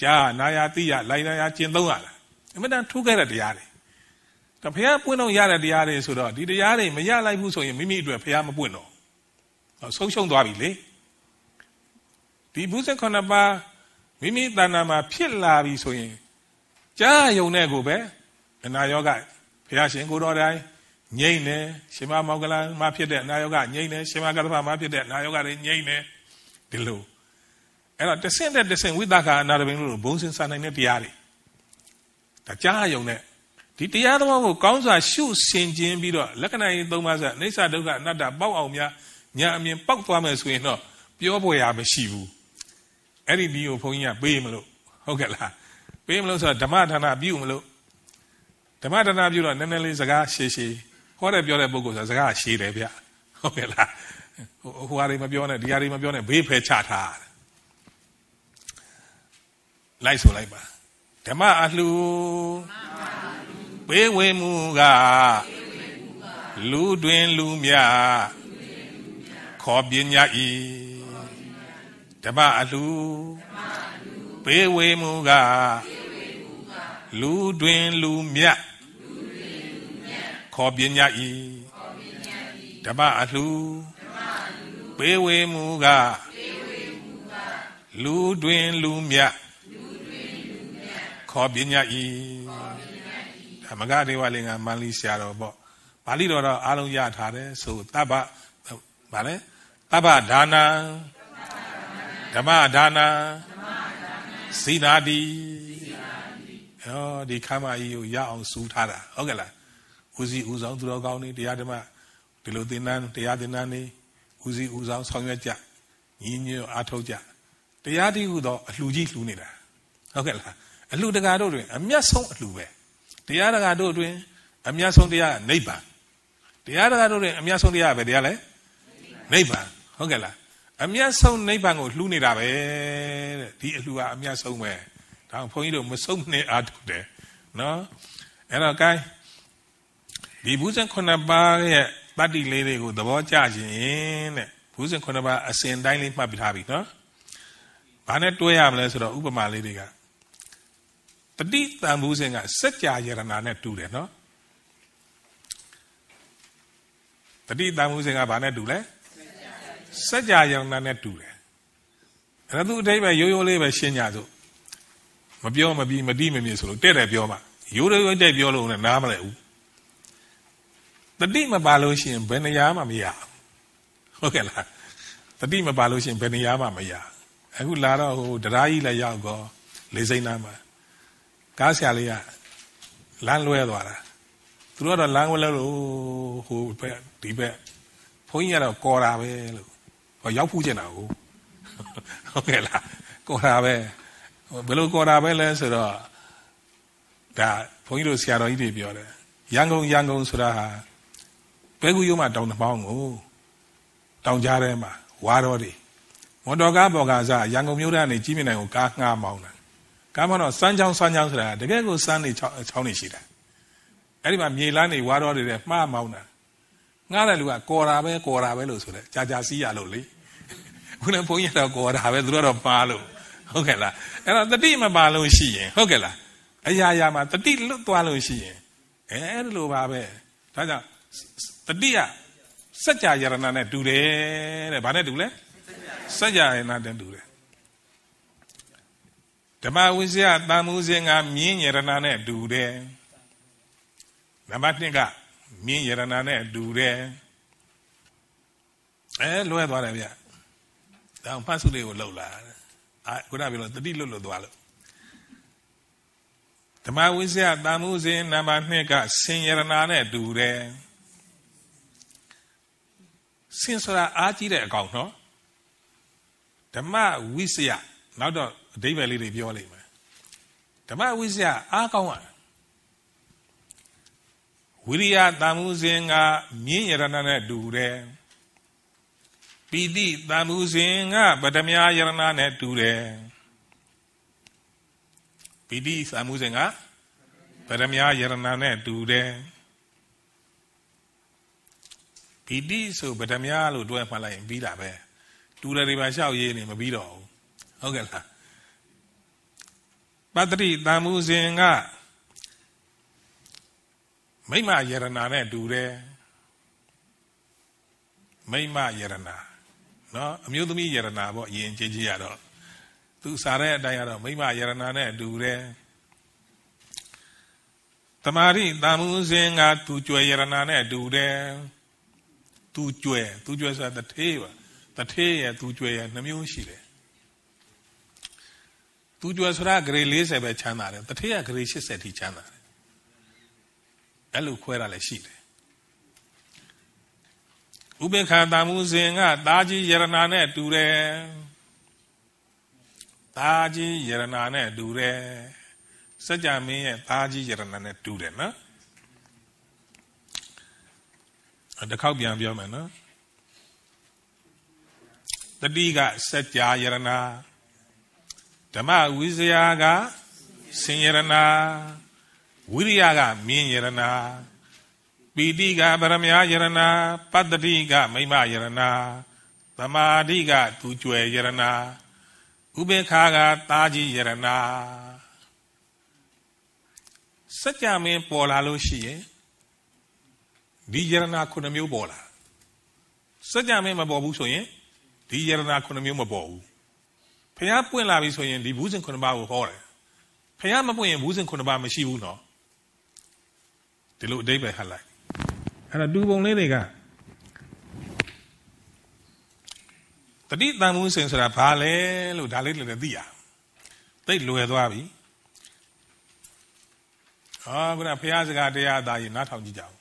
ကြားနာယာတိယလိုက်နာယာကျင့်သုံးရတာအမှန်တန်ထူးခဲ့တဲ့တရားတွေဒါဖယားပွင့်တော့ရတဲ့တရားတွေဆိုတော့ဒီတရားတွေမရလိုက်ဘူးဆိုရင်မိမိအတွက်ဖယားမပွင့်တော့ဆုံးရှုံးသွားပြီလေဒီဘူးစဉ်ခုနှစ်ပါးမိမိတဏ္ဍာမှာဖြစ်လာပြီဆိုရင်ကြားယုံတဲ့ကိုပဲအနာယောဂဘုရားရှင်ကိုတော်တိုင်းငြိမ့်တယ်ရှင်မမောင်ကလန်မှာဖြစ်တဲ့အနာယောဂငြိမ့်တယ်ရှင်မကတ္တဖမှာဖြစ်တဲ့အနာယောဂတွေငြိမ့်တယ် ဒီလိုအဲ့တော့တဆင့်တဲ့တဆင့်ဝိသကာအနာရဘိန်လို့ဘုံစင်စာနိုင်တဲ့တရားတွေဒါကြားယုံတဲ့ဒီတရားသဘောကိုကောင်းစွာရှုဆင်ခြင်းပြီးတော့လက္ခဏာရေးသုံးပါးစအိဋ္ဌဒုက္ခအနတ္တပေါက်အောင်များညာအမြင်ပေါက်သွားမယ်ဆိုရင်တော့ပြောပေါ်ရမရှိဘူးအဲ့ဒီဒီကိုဘုန်းကြီးကပေးမလို့ဟုတ်ကဲ့လားပေးမလို့ဆိုတော့ဓမ္မဌာနပြုမလို့ဓမ္မဌာနပြုတော့နည်းနည်းလေးစကားရှည်ရှည်ဟောတဲ့ပြောတဲ့ပုဂ္ဂိုလ်ဆိုစကားရှည်တယ်ဗျဟုတ်ကဲ့လား ဟိုဟာတွေမပြောနဲ့ဒီဟာတွေမပြောနဲ့ဘေးဖယ်ချထားလိုက်ဆိုလိုက်ပါဓမ္မအလှပေးဝေမှုကလူတွင်လူမြခေါ်ပညာဤဓမ္မအလှပေးဝေမှုကလူတွင်လူမြခေါ်ပညာဤဓမ္မအလှ ပေးဝေမှုကလူတွင်လူမြခေါ်ပညာဤဓမ္မကဒေဝလင်္ကာမန္လိဆရာတော်ပေါ့ပါဠိတော်တော့အားလုံးရထားတယ်ဆိုတပ္ပဗာလဲတပ္ပဒါနံဓမ္မဒါနံစီနာတိဟောဒီခမ်းမကြီးကိုရအောင်စူးထားတာဟုတ်ကဲ့လားဦးစီးဦးဆောင်သူတော်ကောင်းတွေတရားဓမ္မဒီလိုသင်္นานတရားသင်္นานတွေ ဦးစီးဦးဆောင်ဆောင်ရွက်ကြညီညွတ်အားထုတ်ကြတရားတိဟုသောအလှကြီးလှူနေတာဟုတ်ကဲ့လားအလှတကာတို့တွင်အမျက်ဆုံးအလှပဲတရားတကာတို့တွင်အမျက်ဆုံးတရားနိဗ္ဗာန်တရားတကာတို့တွင်အမျက်ဆုံးတရားပဲတရားလဲနိဗ္ဗာန်ဟုတ်ကဲ့လားအမျက်ဆုံးနိဗ္ဗာန်ကိုလှူနေတာပဲတဲ့ဒီအလှကအမျက်ဆုံးပဲဒါဘုန်းကြီးတို့မဆုံးနဲ့အားထုတ်တယ်နော်အဲ့တော့ gain ဒီဘူးဇင်ခုနှစ်ပါးရဲ့ တတ္တိလေးတွေကိုသဘောကျခြင်းတဲ့ဘူးဇင်ခုနှစ်ပါးအစဉ်တိုင်းလေးမှတ်ပြထားပြီနော်ဘာနဲ့တွဲရမလဲဆိုတော့ဥပမာလေးတွေကတတိတန်ဘူးဇင်ကစัจ जा ယရနာနဲ့တူတယ်နော်တတိတန်ဘူးဇင်ကဘာနဲ့တူလဲစัจ जा ယရနာနဲ့တူတယ်အဲ့ဒါသူအတိတ်ပဲရိုးရိုးလေးပဲရှင်းကြစို့မပြောမပြီးမတိမမြင်ဆိုလို့တဲ့တယ်ပြောမှရိုးရိုးတဲ့ပြောလို့လည်းနားမလဲဘူး တတိမပါလို့ရှိရင်ဘယ်နေရာမှမရဟုတ်ကဲ့လားတတိမပါလို့ရှိရင်ဘယ်နေရာမှမရအခုလာတော့ဟိုတရားကြီးလည်းရောက်ကောလေးစိမ့်နာမှာကားဆရာလေးကလမ်းလွဲသွားတာသူတို့ကတော့လမ်းဝဲလို့ဟိုဘက်ဒီဘက်ဘုန်းကြီးကတော့ကော်တာပဲလို့ဟောရောက်ဖူးကျင်တာဟုတ်ဟုတ်ကဲ့လားကော်တာပဲဘယ်လိုကော်တာပဲလဲဆိုတော့ဒါဘုန်းကြီးတို့ဆရာတော်ကြီးတွေပြောတယ်ရန်ကုန်ရန်ကုန်ဆိုတာဟာ ပဲကူရုံးမှာတောင်တစ်ပေါင်းကိုတောင်ကြားထဲမှာဝါတော်တွေမော်တော်ကားပေါ်ကစားရန်ကုန်မြို့ထဲကနေကြီးမြင့်နိုင်ကိုကားငှားမောင်းတာကားမောင်းတော့စမ်းချောင်းစမ်းချောင်းဆိုတာတကယ်ကိုစမ်းနေချောင်းနေရှိတာအဲ့ဒီမှာမြေလန်းနေဝါတော်တွေနဲ့မှားမောင်းတာငှားတဲ့လူကကော်တာပဲကော်တာပဲလို့ဆိုတယ်ကြာကြာစီးရလို့လေခုနဘုန်းကြီးတော့ကော်တာပဲသူတို့တော့မှားလို့ဟုတ်ကဲ့လားအဲ့တော့တတိမပါလို့ရှိရင်ဟုတ်ကဲ့လားအရာရာမှာတတိလွတ်သွားလို့ရှိရင်အဲအဲ့လိုပါပဲဒါကြောင့် တတိက စัจ जा ယရဏနဲ့တူတယ်တဲ့ဘာနဲ့တူလဲစัจ जा ယရဏနဲ့တူတယ်ဓမ္မဝိဇ္ဇာတန်မှုစဉ်ကမြင်းယရဏနဲ့တူတယ်နံပါတ်1ကမြင်းယရဏနဲ့တူတယ်အဲလွဲသွားတယ်ဗျဒါဖတ်စုလေးကိုလှုပ်လာအာခုနပြောလို့တတိလွတ်လွတ်သွားလို့ဓမ္မဝိဇ္ဇာတန်မှုစဉ်နံပါတ်2ကစင်ယရဏနဲ့တူတယ် စင်ဆိုတာအားကြီးတဲ့အကောင်နော်ဓမ္မဝိဇ္ဇာနောက်တော့အဓိပ္ပာယ်လေးတွေပြောလိုက်မယ်ဓမ္မဝိဇ္ဇာအားကောင်းอ่ะဝိရိယတန်မှုစဉ်ကမြင်းရတနာနဲ့တူတယ်ပီတိတန်မှုစဉ်ကပဒမြာယရဏနဲ့တူတယ်ပီတိတန်မှုစဉ်ကပဒမြာယရဏနဲ့တူတယ် ပီတိဆိုပဒမြာလို့တွဲမှတ်လိုက်ရင်ပြီးတာပဲတူတယ်တွေပါလျှောက်ရေးနေမပြီးတော့ဘူးဟုတ်ကဲ့လားပတ္တိတန်မှုစဉ်ကမိမယရနာနဲ့တူတယ်မိမယရနာနော်အမျိုးသမီးယရနာပေါ့အရင်ချင်းချင်းရတော့သူစားတဲ့အတိုင်းကတော့မိမယရနာနဲ့တူတယ်တမာရိတာမှုစဉ်ကသူကြွယ်ယရနာနဲ့တူတယ် သူကြွယ်သူကြွယ်ဆိုတာတထေးပါတထေးရဲ့သူကြွယ်ရဲ့နှမျိုးရှိတယ်သူကြွယ်ဆိုတာဂရေ40ပဲချမ်းသာတယ်တထေးကဂရေ80ထိချမ်းသာတယ်အဲ့လိုခွဲတာလည်းရှိတယ်ဥပေက္ခတာမှုစဉ်ကတာကြီးယရနာနဲ့တူတယ်တာကြီးယရနာနဲ့တူတယ်စัจ जा မင်းရဲ့တာကြီးယရနာနဲ့တူတယ်နော် တစ်ခေါက်ပြန်ပြောမယ်နော်တတိကစัจ जा ယရနာဓမ္မဝိဇယကစင်ယရနာဝိရိယကမြင်းယရနာပီတိကပရမယယရနာပတ္တိကမိမယရနာသမာဓိကသူကျွယ်ယရနာဥပေက္ခကတာကြီးယရနာစัจ जा မင်းပေါ်လာလို့ရှိရင် ဒီယရနာခုနှစ်မျိုးပေါ်လာစัจ जा မင်းမပေါ်ဘူးဆိုရင်ဒီယရနာခုနှစ်မျိုးမပေါ်ဘူးဖះပွင့်လာပြီဆိုရင်ဒီဘူးစဉ်ခုနှစ်ပါးကိုဟောတယ်ဖះမပွင့်ရင်ဘူးစဉ်ခုနှစ်ပါးမရှိဘူးနော်ဒီလိုအဓိပ္ပာယ်ဟတ်လိုက်အဲ့တော့တူပုံလေးတွေကတတိတန်မှုစဉ်ဆိုတာဘာလဲလို့ဒါလေးလည်းသိရသိလွယ်သွားပြီဟောခုနဘုရားစကားတရားသားကြီးနားထောင်ကြည့်ကြအောင်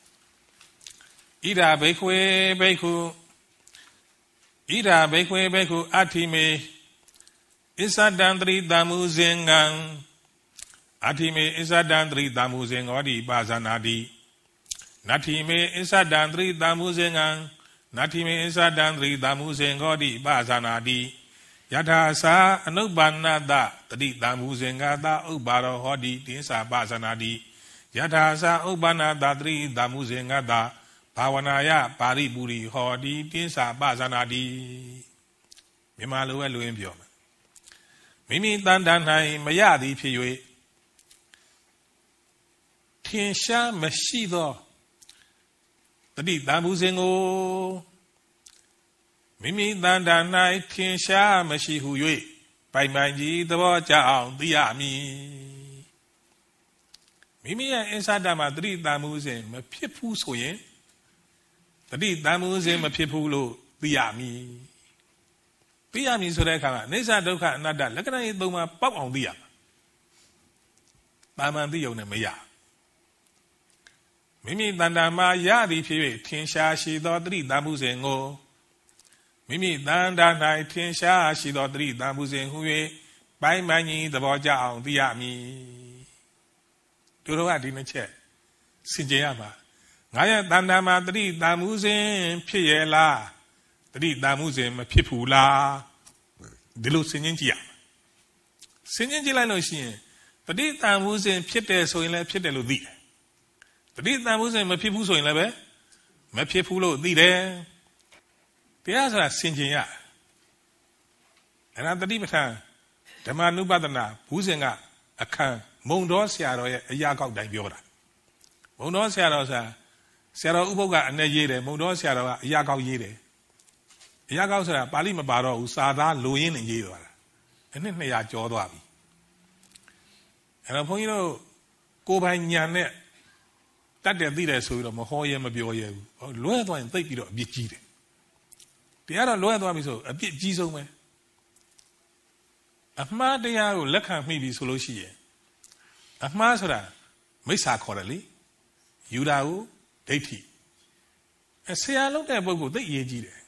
ဣဒာဘိခွေဘိခုဣဒာဘိခွေဘိခုအဋ္ဌိမေဣသတံတရိတမှုစဉ်ကံအထိမေဣဇဒံတရိတမှုစဉ်ဟောဒီပါဇာနာတိနတ္ထိမေဣဇဒံတရိတမှုစဉ်ကံနတ္ထိမေဣဇဒံတရိတမှုစဉ်ဟောဒီပါဇာနာတိယထာသာအနုပါဏတတတိတမှုစဉ်ကသာဥပ္ပါရောဟောဒီတင်းစာပါဇာနာတိယထာသာဥပ္ပနာတတတိတမှုစဉ်ကသာ ဘာဝနာယပါရိပူရိဟောဒီတင်းစာပဇာနာတိမြန်မာလိုပဲလူရင်းပြောမယ်မိမိတန်တန်၌မရသည်ဖြစ်၍ထင်ရှားမရှိသောတတိတံဘူးစဉ်ကိုမိမိတန်တန်၌ထင်ရှားမရှိဟု၍ပိုင်ပိုင်ကြီးသဘောကျအောင်သိရမည်မိမိရဲ့အစ္ဆဒမှာတတိတံဘူးစဉ်မဖြစ်ဘူးဆိုရင် တတိတံဘူးစဉ်မဖြစ်ဘူးလို့သိရမည်သိရမည်ဆိုတဲ့အခါမှာအိစ္ဆဒုက္ခအနတ္တလက္ခဏာရေးသုံးပါပေါက်အောင်သိရမှာတာမန်သိုံနဲ့မရမိမိတန်တာမှာရသည်ဖြစ်၍ထင်ရှားရှိသောတတိတမှုစဉ်ကိုမိမိတန်တာ၌ထင်ရှားရှိသောတတိတမှုစဉ်ဟု၍ပိုင်းပိုင်းကြီးသဘောကျအောင်သိရမည်တို့တို့ကဒီနှစ်ချက်စင်ကြယ်ရမှာ ငါရဲ့တန်တာမှာတတိတမှုစဉ်ဖြစ်ရဲ့လားတတိတမှုစဉ်မဖြစ်ဘူးလားဒီလိုစဉ်းကျင်ကြည့်ရစဉ်းကျင်ကြည့်လိုက်လို့ရှိရင်တတိတမှုစဉ်ဖြစ်တယ်ဆိုရင်လည်းဖြစ်တယ်လို့သိတယ်တတိတန်ဖို့ဆိုရင်မဖြစ်ဘူးဆိုရင်လည်းပဲမဖြစ်ဘူးလို့သိတယ်တရားဆိုတာစင်ကြင်ရအဲ့ဒါတတိပဋ္ဌာန်ဓမ္မနုပဒနာဘူးစဉ်ကအခန်းမုံတော်ဆရာတော်ရဲ့အရာကောက်တိုင်းပြောတာမုံတော်ဆရာတော်ဆိုတာ ဆရာတော်ဥပုပ်ကအနဲ့ရေးတယ်မုံတော်ဆရာတော်ကအရာကောက်ရေးတယ်အရာကောက်ဆိုတာပါဠိမပါတော့ဘူးစာသားလိုရင်းနဲ့ရေးသွားတာအနှစ်200ကျော်သွားပြီအဲ့တော့ဘုန်းကြီးတို့ကိုပိုင်ညာနဲ့တတ်တယ်သိတယ်ဆိုပြီးတော့မဟောရဲမပြောရဲဘူးလွဲသွားရင်သိပ်ပြီးတော့အပြစ်ကြီးတယ်တရားတော့လွဲသွားပြီဆိုအပြစ်ကြီးဆုံးပဲအမှားတရားကိုလက်ခံမိပြီဆိုလို့ရှိရင်အမှားဆိုတာမိစ္ဆာခေါ်တယ်လေယူတာကို ဒိဋ္ဌိအဆရာလုပ်တဲ့ပုဂ္ဂိုလ်သိအရေးကြီးတယ်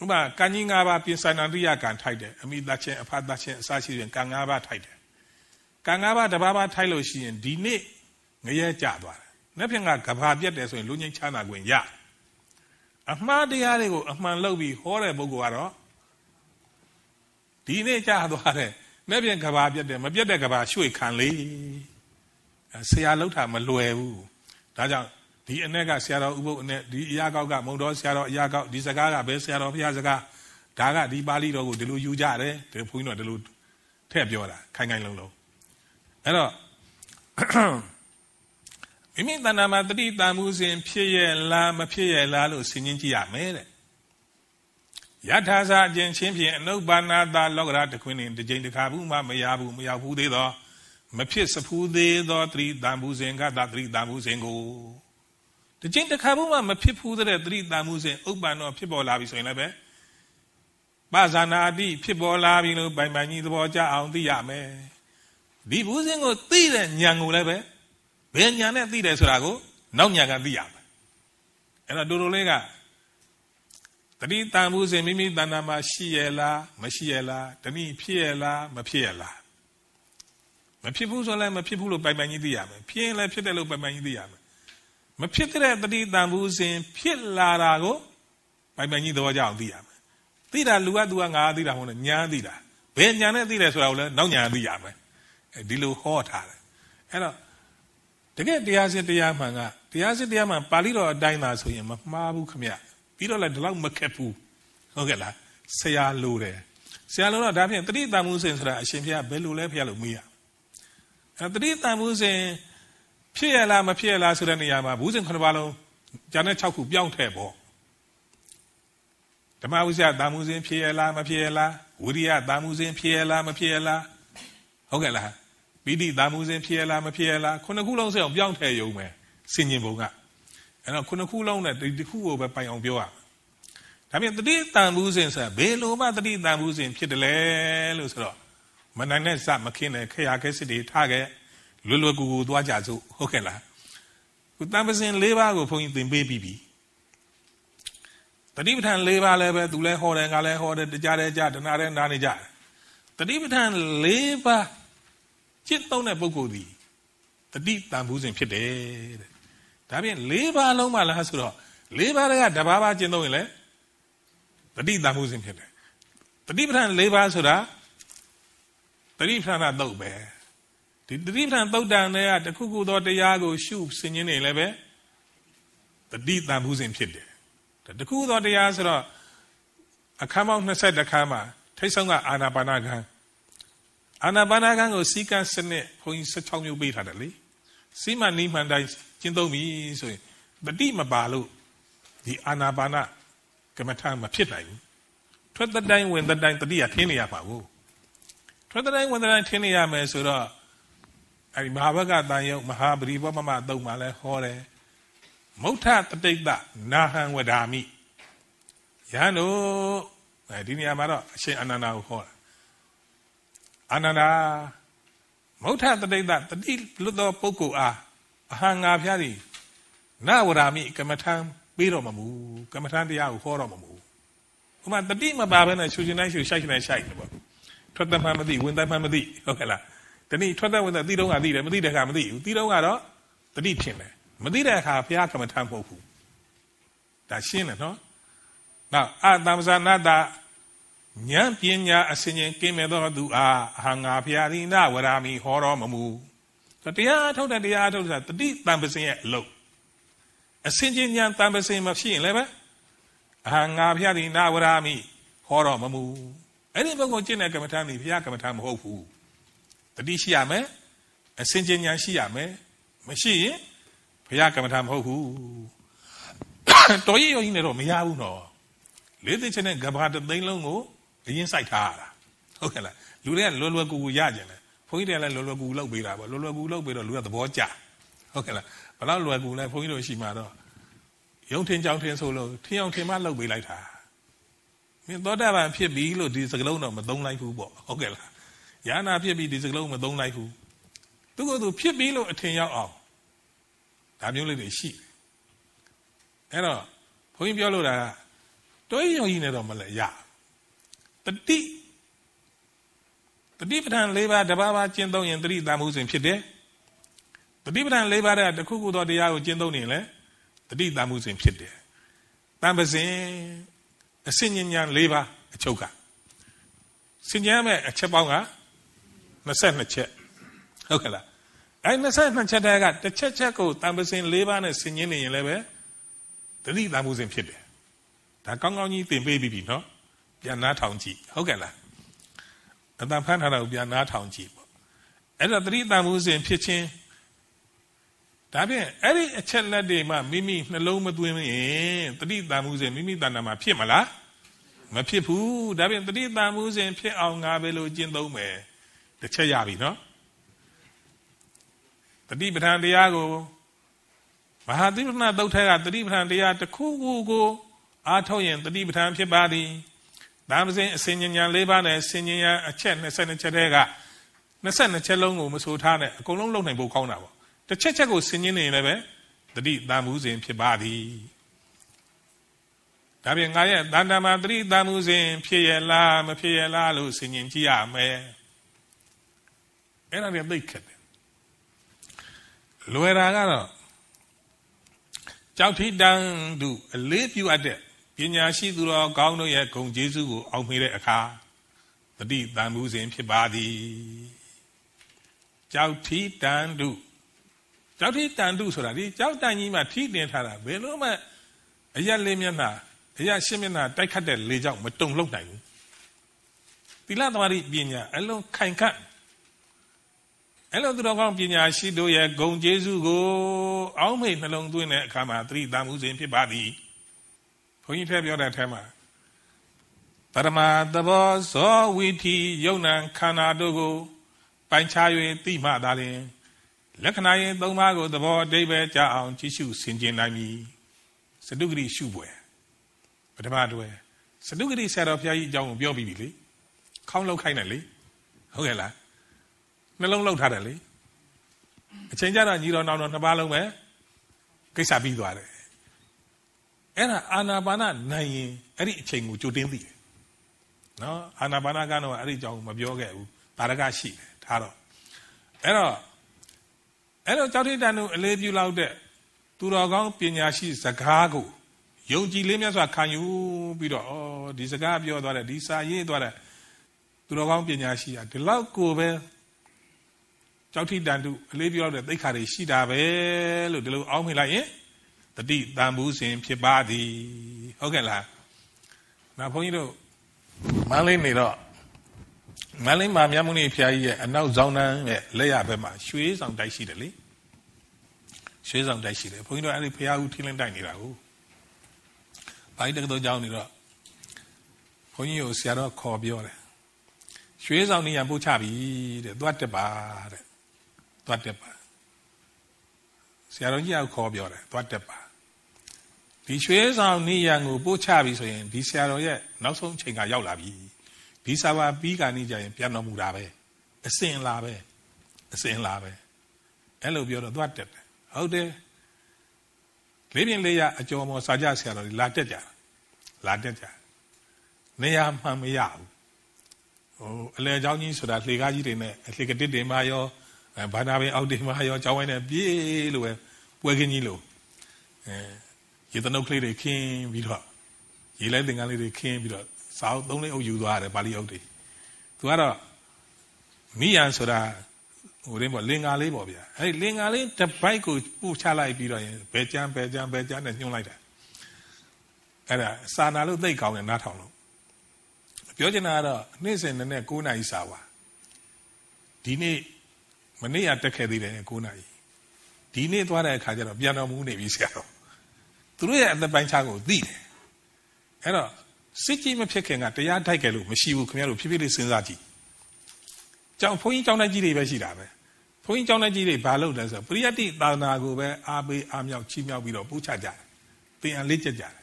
ဥပမာကံကြီး၅ပါးပြင်ဆိုင်နာရိယကံထိုက်တယ်အမိသချင်းအဖသချင်းအစရှိရင်ကံ၅ပါးထိုက်တယ်ကံ၅ပါးတစ်ပါးပါထိုက်လို့ရှိရင်ဒီနေ့ငရဲကြသွားတယ်နှစ်ဖြင့်ကကဘာပြတ်တယ်ဆိုရင်လူငိမ့်ချမ်းသာခွင့်ရအမှားတရားတွေကိုအမှန်လုပ်ပြီးဟောတဲ့ပုဂ္ဂိုလ်ကတော့ဒီနေ့ကြသွားတယ်နှစ်ဖြင့်ကဘာပြတ်တယ်မပြတ်တဲ့ကဘာရွှေ့ခံလေဆရာလောက်တာမလွယ်ဘူးဒါကြောင့် ဒီအ내ကဆရာတော်ဥပုပ်အ내ဒီအရာကောက်ကမုံတော်ဆရာတော်အရာကောက်ဒီစကားကဘယ်ဆရာတော်ဖျားစကားဒါကဒီပါဠိတော်ကိုဒီလိုယူကြတယ်ဒီဘုန်းကြီးတို့ဒီလိုထည့်ပြောတာခိုင်ခိုင်လုံလုံအဲ့တော့မိမိတဏ္ဍာမှာတတိတံမှုစဉ်ဖြစ်ရဲ့လားမဖြစ်ရဲ့လားလို့စဉ်းကျင်ကြည့်ရမယ်တဲ့ယထာစာအကျင့်ချင်းဖြင့်အနုပ္ပန္နာတာလောကရာတခွင်းတွင်တစ်ကြိမ်တစ်ခါဘူးမှမရဘူးမရောက်ဘူးသေးသောမဖြစ်စဖူးသေးသောတတိတံမှုစဉ်ကတတိတံမှုစဉ်ကို ဒီချိန်တစ်ခါမှမဖြစ်ဘူးတဲ့တတိတံမှုစဉ်ဥပ္ပန္နောဖြစ်ပေါ်လာပြီဆိုရင်လည်းပဲပါဇာနာအတိဖြစ်ပေါ်လာပြီလို့ပိုင်ပိုင်ကြီးသဘောကျအောင်သိရမယ်ဒီဘူးစဉ်ကိုသိတဲ့ဉာဏ်ကိုလည်းပဲဘယ်ဉာဏ်နဲ့သိတယ်ဆိုတာကိုနောက်ဉာဏ်ကသိရမယ်အဲ့တော့တို့တို့လေးကတတိတံမှုစဉ်မိမိတဏ္ဍာမှာရှိရလားမရှိရလားတဏိဖြစ်ရလားမဖြစ်ရလားမဖြစ်ဘူးဆိုလည်းမဖြစ်ဘူးလို့ပိုင်ပိုင်ကြီးသိရမယ်ဖြစ်ရင်လည်းဖြစ်တယ်လို့ပိုင်ပိုင်ကြီးသိရမယ် မဖြစ်တဲ့တတိတံဘူးစဉ်ဖြစ်လာတာကိုပိုင်ပိုင်ကြီးသဘောကျအောင်သိရမယ်သိတာလူကသူကငါသိတာမဟုတ်နဲ့ညာသိတာဘယ်ညာနဲ့သိတယ်ဆိုတာကိုလည်းနောက်ညာသိရမယ်အဲဒီလိုဟောထားတယ်အဲ့တော့တကယ်တရားစစ်တရားမှန်ကတရားစစ်တရားမှန်ပါဠိတော်အတိုင်းသာဆိုရင်မမှားဘူးခမပြီးတော့လည်းဒီလောက်မခက်ဘူးဟုတ်ကဲ့လားဆရာလိုတယ်ဆရာလိုတော့ဒါဖြင့်တတိတံမှုစဉ်ဆိုတာအရှင်ဘုရားဘယ်လိုလဲဘုရားလို့မေးရအဲတတိတံမှုစဉ် ဖြစ်ရလားမဖြစ်ရလားဆိုတဲ့နေရာမှာဘူးစဉ်ခုနှစ်ပါးလုံးကျန်တဲ့6ခုပြောင်းထည့်ပေါ့ဓမ္မဝိဇ္ဇတာမှုစဉ်ဖြစ်ရလားမဖြစ်ရလားဝိရိယတာမှုစဉ်ဖြစ်ရလားမဖြစ်ရလားဟုတ်ကဲ့လားပိဋိတာမှုစဉ်ဖြစ်ရလားမဖြစ်ရလားခုနှစ်ခုလုံးစအောင်ပြောင်းထည့်ရုံပဲစင်ញင်ပုံကအဲ့တော့ခုနှစ်ခုလုံးနဲ့ဒီတစ်ခုကိုပဲပိုင်အောင်ပြောရဒါပြင်တတိတန်ဘူးစဉ်ဆိုတာဘယ်လိုမှတတိတန်ဘူးစဉ်ဖြစ်တယ်လဲလို့ဆိုတော့မနိုင်နဲ့စမခင်းနဲ့ခရခဲစစ်တွေထားခဲ့ လွယ်လွယ်ကူကူသွားကြစို့ဟုတ်ကဲ့လားခုတန်ပစင်၄ပါးကိုဘုန်းကြီးသင်ပေးပြီးပြီတတိပဋ္ဌာန်၄ပါးလည်းပဲသူလည်းဟောတယ်ငါလည်းဟောတယ်တကြတဲ့ကြတနာတဲ့နားနေကြတယ်တတိပဋ္ဌာန်၄ပါးจิตသုံးတဲ့ပုဂ္ဂိုလ်ဒီတတိတန်ဘူးစဉ်ဖြစ်တယ်တဲ့ဒါဖြင့်၄ပါးလုံးမှလားဆိုတော့၄ပါးတကတဘာဘာကျင့်သုံးရင်လေတတိတန်မှုစဉ်ဖြစ်တယ်တတိပဋ္ဌာန်၄ပါးဆိုတာတတိပဋ္ဌာန်တုတ်ပဲ ဒီတတိပဋ္ဌာန်တုတ်တန်တွေကတခုခုသောတရားကို ရှုဆင်ခြင်နေလည်းပဲတတိတန်မှုစဉ်ဖြစ်တယ်တခုသောတရားဆိုတော့အခန်းပေါင်း20ခန်းမှာထိတ်ဆုံးကအာနာပါနာခန်းအာနာပါနာခန်းကိုစီကံစနစ်ဘုန်းကြီး16မျိုးပေးထားတယ်လေစီမနီးမှန်တိုင်းကျင့်သုံးပြီဆိုရင်တတိမပါလို့ဒီအာနာပါနကမ္မထာမဖြစ်နိုင်ဘူးထွက်တဲ့တိုင်းဝင်တဲ့တိုင်းတတိယထင်းနေရပါဘူးထွက်တဲ့တိုင်းဝင်တဲ့တိုင်းထင်းနေရမယ်ဆိုတော့ အဲဒီမဟာဘဂတန်ယုတ်မဟာပရိဘောမမတုံမှာလဲဟောတယ်မௌထတတိတနာဟံဝဒာမိယဟန်တို့အဲဒီနေရာမှာတော့အရှင်အနန္ဒာကိုဟောတာအနန္ဒာမௌထတတိတတတိလွတ်သောပုဂ္ဂိုလ်အားအဟံငါဖျားသည်နဝရာမိကမ္မထံပေးတော့မမူကမ္မထံတရားကိုခေါ်တော့မမူဥမာတတိမပါဘဲနဲ့ရှူရှင်တိုင်းရှူရှိုက်ရှင်တိုင်းရှိုက်တယ်ပေါ့ထွက်သက်မှမသိဝင်သက်မှမသိဟုတ်ကဲ့လား တနည်းထွက်သက်ဝင်သက်သိတော့ကသိတယ်မသိတဲ့ခါမသိဘူးသိတော့ကတော့တတိဖြစ်တယ်မသိတဲ့အခါဘုရားကမ္မထံမဟုတ်ဘူးဒါရှင်းတယ်နော်နောက်အတမ္ပဇာနာတာဉာဏ်ပညာအစဉ်ချင်းကင်းမဲ့သောသူအားအဟံငါဖျားသည်နဝရာမိဟောတော်မမူတရားထုတ်တဲ့တရားထုတ်တာတတိတံပစင်ရဲ့အလုပ်အစဉ်ချင်းဉာဏ်တံပစင်မဖြစ်ရင်လည်းပဲအဟံငါဖျားသည်နဝရာမိဟောတော်မမူအဲ့ဒီဘုံကိုကျင့်တဲ့ကမ္မထာนี่ဘုရားကမ္မထာမဟုတ်ဘူး တတိရှိရမယ်အစဉ်ချင်းဉာဏ်ရှိရမယ်မရှိရင်ဘဘုရားကမ္မထာမဟုတ်ဘူးတော်ရည်ရောကြီးနဲ့တော့မရဘူးနော်လေးသိချင်းတဲ့ကဘာတသိန်းလုံးကိုအရင်စိုက်ထားရတာဟုတ်ကဲ့လားလူတွေကလွယ်လွယ်ကူကူရကြတယ်ဘုန်းကြီးတွေကလည်းလွယ်လွယ်ကူကူလုပ်ပေးတာပေါ့လွယ်လွယ်ကူလုပ်ပေးတော့လူကသဘောကျဟုတ်ကဲ့လားဘယ်တော့လွယ်ကူလဲဘုန်းကြီးတို့ရှိမှတော့ယုံထင်ကြောင်ထင်ဆိုလို့ထင်အောင်ထင်မှလုပ်ပေးလိုက်တာမင်းသောတာပန်ဖြစ်ပြီလို့ဒီစကလုံးတော့မသုံးလိုက်ဘူးပေါ့ဟုတ်ကဲ့လား ယာနာဖြစ်ပြီဒီစကလုံးမသုံးလိုက်ဘူးသူကသူဖြစ်ပြီလို့အထင်ရောက်အောင်ဒါမျိုးလေးတွေရှိအဲ့တော့ဘုန်းကြီးပြောလို့တာကတွဲယုံကြီးနဲ့တော့မလဲရတတိတတိပဋ္ဌာန်၄ပါးတပါးပါးကျင့်သုံးရင်တတိတမှုစဉ်ဖြစ်တယ်တတိပဋ္ဌာန်၄ပါးတဲ့တခုခုသောတရားကိုကျင့်သုံးနေရင်လည်းတတိတမှုစဉ်ဖြစ်တယ်တန်ပစဉ်အစဉ္ညာ၄ပါးအချုပ်ကစဉ္ညာမဲ့အချက်ပေါင်းက 22ချက်ဟုတ်ကဲ့လားအဲ22ချက်တည်းကတစ်ချက်ချက်ကိုတန်ပစဉ်၄ပါးနဲ့ဆင်ញင်းနေရင်လည်းပဲတတိတမှုစဉ်ဖြစ်တယ်ဒါကောင်းကောင်းကြီးသင်ပေးပြီးပြီနော်ပြန်နားထောင်ကြည့်ဟုတ်ကဲ့လားအတန်ဖန်ထားတာကိုပြန်နားထောင်ကြည့်ပေါ့အဲ့တော့တတိတမှုစဉ်ဖြစ်ချင်းဒါဖြင့်အဲ့ဒီအချက်လက်တွေမှမိမိနှလုံးမသွင်းရင်တတိတမှုစဉ်မိမိတဏ္ဍာမှာဖြစ်မလားမဖြစ်ဘူးဒါဖြင့်တတိတမှုစဉ်ဖြစ်အောင်ငါပဲလို့ကျင့်သုံးမယ် တစ်ချက်ရပြီနော်တတိပဋ္ဌာန်တရားကိုမဟာသီပနာသုတ်ထဲကတတိပဋ္ဌာန်တရားတစ်ခုခုကိုအားထုတ်ရင်တတိပဋ္ဌာန်ဖြစ်ပါသည်ဒါမစဉ်အစင်ဉာဏ်၄ပါးနဲ့စင်ဉာဏ်အချက်22ချက်တည်းက22ချက်လုံးကိုမဆိုထားနဲ့အကုန်လုံးလုံနိုင်ဖို့ကောင်းတာပေါ့တစ်ချက်ချက်ကိုစင်ဉင်းနေရင်လည်းပဲတတိတန်မှုစဉ်ဖြစ်ပါသည်ဒါပြင်ငါရဲ့တန်တမာတတိတန်မှုစဉ်ဖြစ်ရလားမဖြစ်ရလားလို့စင်ဉင်းကြည့်ရမယ် အဲ့ဒါတွေသိခက်တယ်လွယ်တာကတော့ကြောက်ထိတန်သူအလေးပြုအပ်တဲ့ပညာရှိသူတော်ကောင်းတို့ရဲ့ဂုဏ်ကျေးဇူးကိုအောက်မေ့တဲ့အခါတတိတန်မှုစဉ်ဖြစ်ပါသည်ကြောက်ထိတန်သူကြောက်ထိတန်တုဆိုတာဒီကြောက်တန်ကြီးမှာထိတင်ထားတာဘယ်လို့မှအရက်လေးမျက်နှာအရက်ရှင်းမျက်နှာတိုက်ခတ်တဲ့လေကြောင့်မတုံလှုပ်နိုင်ဘူးသီလသမารိပညာအလုံးခိုင်ခန့် အဲ့လိုသူတော်ကောင်းပညာရှိတို့ရဲ့ဂုံကျေးဇူးကိုအောင်းမိတ်နှလုံးသွင်းတဲ့အခါမှာသတိတမှုစဉ်ဖြစ်ပါသည်ဘုန်းကြီးထဲပြောတဲ့အထဲမှာပရမသဘောဇောဝိသီယုံနံခန္ဓာတို့ကိုပိုင်ခြား၍သိမှသာလျှင်လက္ခဏာရင်သုံးပါးကိုသဘောအတိပဲကြအောင်ကြည့်ရှုဆင်ခြင်နိုင်ပြီစတုဂတိရှုပွဲပထမတွဲစတုဂတိဆရာတော်ဘုရားကြီးအကြောင်းကိုပြောပြီးပြီလေခေါင်းလောက်ခိုင်းတယ်လေဟုတ်ကဲ့လား နှလုံးလောက်ထားတယ်လေအချိန်ကျတော့ညီတော်နောင်တော်နှစ်ပါးလုံးပဲကိစ္စပြီးသွားတယ်အဲ့ဒါအာနာပါနနိုင်ရင်အဲ့ဒီအချိန်ကိုကြိုတင်သိတယ်နော်အာနာပါနကတော့အဲ့ဒီအကြောင်းမပြောခဲ့ဘူးတာရကရှိတယ်ဒါတော့အဲ့တော့အဲ့တော့ကြောက်ထိတ်တန်တို့အလေးပြုလောက်တဲ့သူတော်ကောင်းပညာရှိစကားကိုယုံကြည်လေးမြတ်စွာခံယူပြီးတော့ဩဒီစကားပြောသွားတဲ့ဒီစာရေးသွားတဲ့သူတော်ကောင်းပညာရှိကဒီလောက်ကိုပဲ ကြောက်ထိတ်တန်တို့အလေးပြုလောက်တဲ့သိခါတွေရှိတာပဲလို့ဒီလိုအောင်းမိလိုက်ရင်တတိတန်ဘူးစဉ်ဖြစ်ပါသည်ဟုတ်ကဲ့လားနောက်ဘုန်းကြီးတို့မန်းလေးနေတော့မန္တလေးမှာမြတ်မုနိဖျားကြီးရဲ့အနောက်ဆောင်တန်းရဲ့လက်ရဘက်မှာရွှေဆောင်တိုက်ရှိတယ်လေရွှေဆောင်တိုက်ရှိတယ်ဘုန်းကြီးတို့အဲ့ဒီဖျားဦးထင်းလင်းတိုက်နေတာကိုဘိုင်းတကတော့ကြောင်းနေတော့ဘုန်းကြီးကိုဆရာတော်ခေါ်ပြောတယ်ရွှေဆောင်နေရပို့ချပြီတဲ့သွားတက်ပါတဲ့ သွားတက်ပါဆရာတော်ကြီးကခေါ်ပြောတယ်သွားတက်ပါဒီရွှေဆောင်နေရကိုပို့ချပြီဆိုရင်ဒီဆရာတော်ရဲ့နောက်ဆုံးချိန်ကရောက်လာပြီဒီစာပါပြီးကနေကြရင်ပြန်တော်မူတာပဲအစင်လာပဲအစင်လာပဲအဲ့လိုပြောတော့သွားတက်တယ်ဟုတ်တယ်လေးပြင်လေးရအကျော်မော်စာကြဆရာတော်ဒီလာတက်ကြလာတက်ကြနေရာမှန်မရဘူးဟိုအလဲเจ้าကြီးဆိုတာလှေကားကြီးတွေနဲ့လှေကတစ်တွေမှာရော အဲဘာနာပင်အောက်ဒီမှာရောကြောင်းဝိုင်းနဲ့ပြေးလို့ပဲပွဲခင်းကြီးလို့အဲရေတနုတ်ကလေးတွေခင်းပြီးတော့ရေလိုက်သင်္ကန်းလေးတွေခင်းပြီးတော့စာအုပ်သုံးလေးအုပ်ယူသွားတယ်ပါဠိအုပ်တွေသူကတော့မိယံဆိုတာဟိုရင်းပေါ့လင်္ကာလေးပေါ့ဗျာအဲ့ဒီလင်္ကာလေးတစ်ပိုက်ကိုပို့ချလိုက်ပြီးတော့ရင်ဘယ်ကြမ်းဘယ်ကြမ်းဘယ်ကြမ်းနဲ့ညှို့လိုက်တာအဲ့ဒါစာနာလို့သိကောင်းတယ်နားထောင်လို့ပြောချင်တာကတော့နေ့စဉ်နဲ့9နာရီစာပါဒီနေ့ မနေ့ကတက်ခဲ့သေးတယ်9နာရီဒီနေ့သွားတဲ့အခါကျတော့ပြန်တော်မူနေပြီဆရာတော်သူတို့ရဲ့အသက်ပိုင်းခြားကိုသိတယ်အဲ့တော့စစ်ကြီးမဖြစ်ခင်ကတရားထိုက်ကြလို့မရှိဘူးခင်ဗျားတို့ဖြည်းဖြည်းလေးစဉ်းစားကြည့်ကျောင်းဘုန်းကြီးကျောင်းသားကြီးတွေပဲရှိတာပဲဘုန်းကြီးကျောင်းသားကြီးတွေဘာလုပ်လဲဆိုတော့ပရိယတ်တိသာသနာကိုပဲအားပေးအားမြောက်ချီးမြှောက်ပြီးတော့ပူးချကြတယ်သင်အလေးကျက်ကြတယ်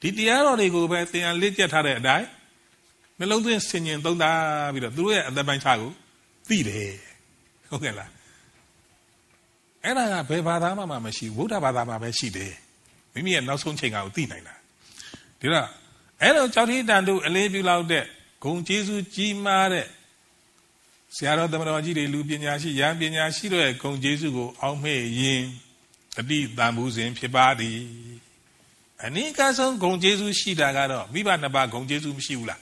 ဒီတရားတော်တွေကိုပဲသင်အလေးကျက်ထားတဲ့အတိုင်းနှလုံးသွင်းဆင်ញင်သုံးသပြီးတော့သူတို့ရဲ့အသက်ပိုင်းခြားကိုသိတယ် ဟုတ်ကဲ့လားအဲ့ဒါကဘယ်ဘာသာမှမရှိဘူးဗုဒ္ဓဘာသာမှာပဲရှိတယ်မိမိရဲ့နောက်ဆုံးချိန်ကိုသိနိုင်တာဒီတော့အဲ့လိုကြောက်တိတန်တို့အလေးပြုလောက်တဲ့ဂုံကျေးဇူးကြီးမားတဲ့ဆရာတော်သမတော်ကြီးတွေလူပညာရှိရဟန်းပညာရှိတို့ရဲ့ဂုံကျေးဇူးကိုအောက်မေ့ရင်တတိတန်မှုစဉ်ဖြစ်ပါသည်အနိကဆုံးဂုံကျေးဇူးရှိတာကတော့မိဘနှစ်ပါးဂုံကျေးဇူးမရှိဘူးလား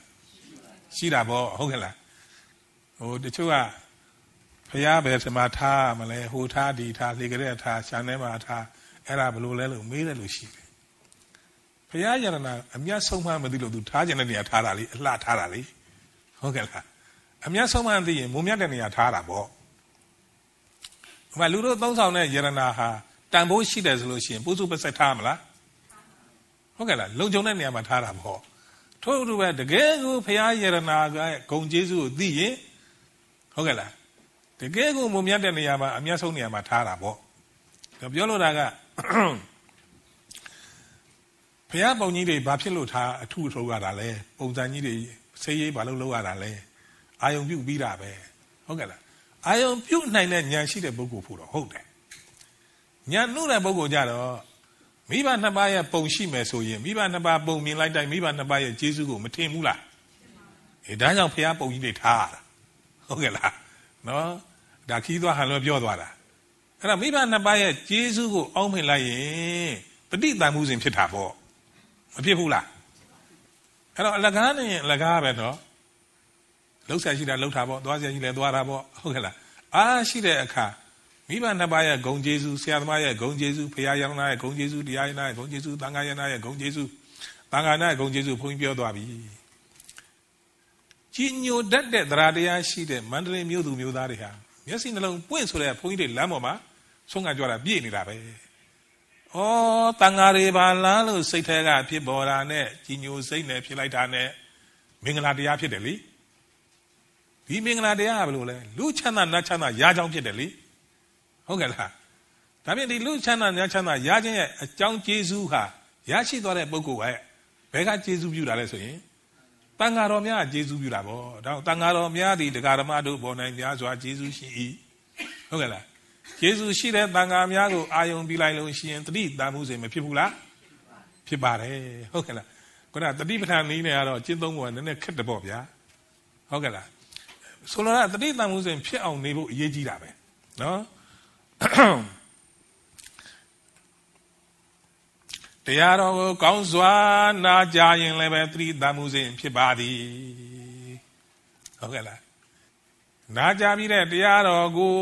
ရှိတာပေါ့ဟုတ်ကဲ့လားဟိုတချို့က ဖះပဲစမထားမလဲဟိုထားဒီထားလေကြတဲ့ထားရှာနေမှာထားအဲ့ဒါဘလို့လဲလို့မေးတယ်လို့ရှိတယ်ဘုရားယရနာအမျက်ဆုံးမှမသိလို့သူထားခြင်းတဲ့နေရာထားတာလေအလှထားတာလေဟုတ်ကဲ့လားအမျက်ဆုံးမှသိရင်မုံမြတ်တဲ့နေရာထားတာပေါ့ဥပမာလူတို့သုံးဆောင်တဲ့ယရနာဟာတန်ဖိုးရှိတယ်ဆိုလို့ရှိရင်ပုစုပစက်ထားမလားဟုတ်ကဲ့လားလုံခြုံတဲ့နေရာမှာထားတာပေါ့ထို့အတူပဲတကယ်ကိုဘုရားယရနာကဂုံကျေးဇူးကိုသိရင်ဟုတ်ကဲ့လား တကယ်ကိုမုံမြတ်တဲ့နေရာမှာအမျက်ဆုံးနေရာမှာထားတာပေါ့ပြောလို့တာကဘုရားပုံကြီးတွေဘာဖြစ်လို့ထားအထုထုတ်ရတာလဲပုံစံကြီးတွေဆေးရေးဘာလို့လုပ်ရတာလဲအာယုံပြုတ်ပြီးတာပဲဟုတ်ကဲ့လားအာယုံပြုတ်နိုင်တဲ့ဉာဏ်ရှိတဲ့ပုဂ္ဂိုလ်ဖို့တော့ဟုတ်တယ်ဉာဏ်နှုတ်တဲ့ပုဂ္ဂိုလ်ကြတော့မိဘနှစ်ပါးရဲ့ပုံရှိမယ်ဆိုရင်မိဘနှစ်ပါးပုံမြင်လိုက်တိုင်းမိဘနှစ်ပါးရဲ့ကျေးဇူးကိုမထင်ဘူးလားအဲဒါကြောင့်ဘုရားပုံကြီးတွေထားရတာဟုတ်ကဲ့လားနော် ဒါခီးသွားဟန်လို့ပြောသွားတာအဲ့တော့မိဘနှစ်ပါးရဲ့ကျေးဇူးကိုအောက်မေ့လိုက်ရင်ပฏิတန်မှုစဉ်ဖြစ်တာပေါ့မဖြစ်ဘူးလားအဲ့တော့အလကားနဲ့အလကားပဲတော့လှုပ်ရှားရှိတာလှုပ်တာပေါ့သွားစရာရှိလဲသွားတာပေါ့ဟုတ်ကဲ့လားအားရှိတဲ့အခါမိဘနှစ်ပါးရဲ့ဂုံကျေးဇူးဆရာသမားရဲ့ဂုံကျေးဇူးဖရာယောင်နာရဲ့ဂုံကျေးဇူးတရားရနာရဲ့ဂုံကျေးဇူးသံဃာရနာရဲ့ဂုံကျေးဇူးသံဃာနာရဲ့ဂုံကျေးဇူးဘုန်းကြီးပြောသွားပြီကြီးညိုတတ်တဲ့သရတရားရှိတဲ့မန္တလေးမြို့သူမြို့သားတွေဟာ မျက်စိနှလုံးပွင့်ဆိုတဲ့ဘုန်းကြီးတွေလမ်းပေါ်မှာဆုံးကကြွတာပြည့်နေတာပဲဩတန်ဃာတွေပါလားလို့စိတ်ထဲကဖြစ်ပေါ်တာနဲ့ကြီးညိုစိတ်နဲ့ဖြစ်လိုက်တာနဲ့မင်္ဂလာတရားဖြစ်တယ်လေဒီမင်္ဂလာတရားကဘယ်လိုလဲလူချမ်းသာနတ်ချမ်းသာရကြောင်းဖြစ်တယ်လေဟုတ်ကဲ့လားဒါဖြင့်ဒီလူချမ်းသာနတ်ချမ်းသာရခြင်းရဲ့အကြောင်းကျေးဇူးဟာရရှိသွားတဲ့ပုဂ္ဂိုလ်ကဘယ်ကကျေးဇူးပြုတာလဲဆိုရင် တန်ဃာတော်များကျေးဇူးပြုတာပေါ့ဒါတန်ဃာတော်များဒီတရားဓမ္မတို့ပေါ်နိုင်များစွာကျေးဇူးရှိ၏ဟုတ်ကဲ့လားယေရှုရှိတဲ့တန်ခါများကိုအာယုံပြီးလိုက်လို့ရှိရင်တတိတန်မှုစေမဖြစ်ဘူးလားဖြစ်ပါတယ်ဟုတ်ကဲ့လားခုနတတိပဋ္ဌာန်နည်းနဲ့ကတော့ကျင့်သုံးဖို့ကနည်းနည်းခက်တယ်ပေါ့ဗျာဟုတ်ကဲ့လားဆိုလိုတာတတိတန်မှုစေဖြစ်အောင်နေဖို့အရေးကြီးတာပဲနော် တရားတော်ကိုကောင်းစွာနာကြားရင်လည်းပဲတတိတန်မှုစေဖြစ်ပါသည်ဟုတ်ကဲ့လားနာကြားပြီးတဲ့တရားတော်ကို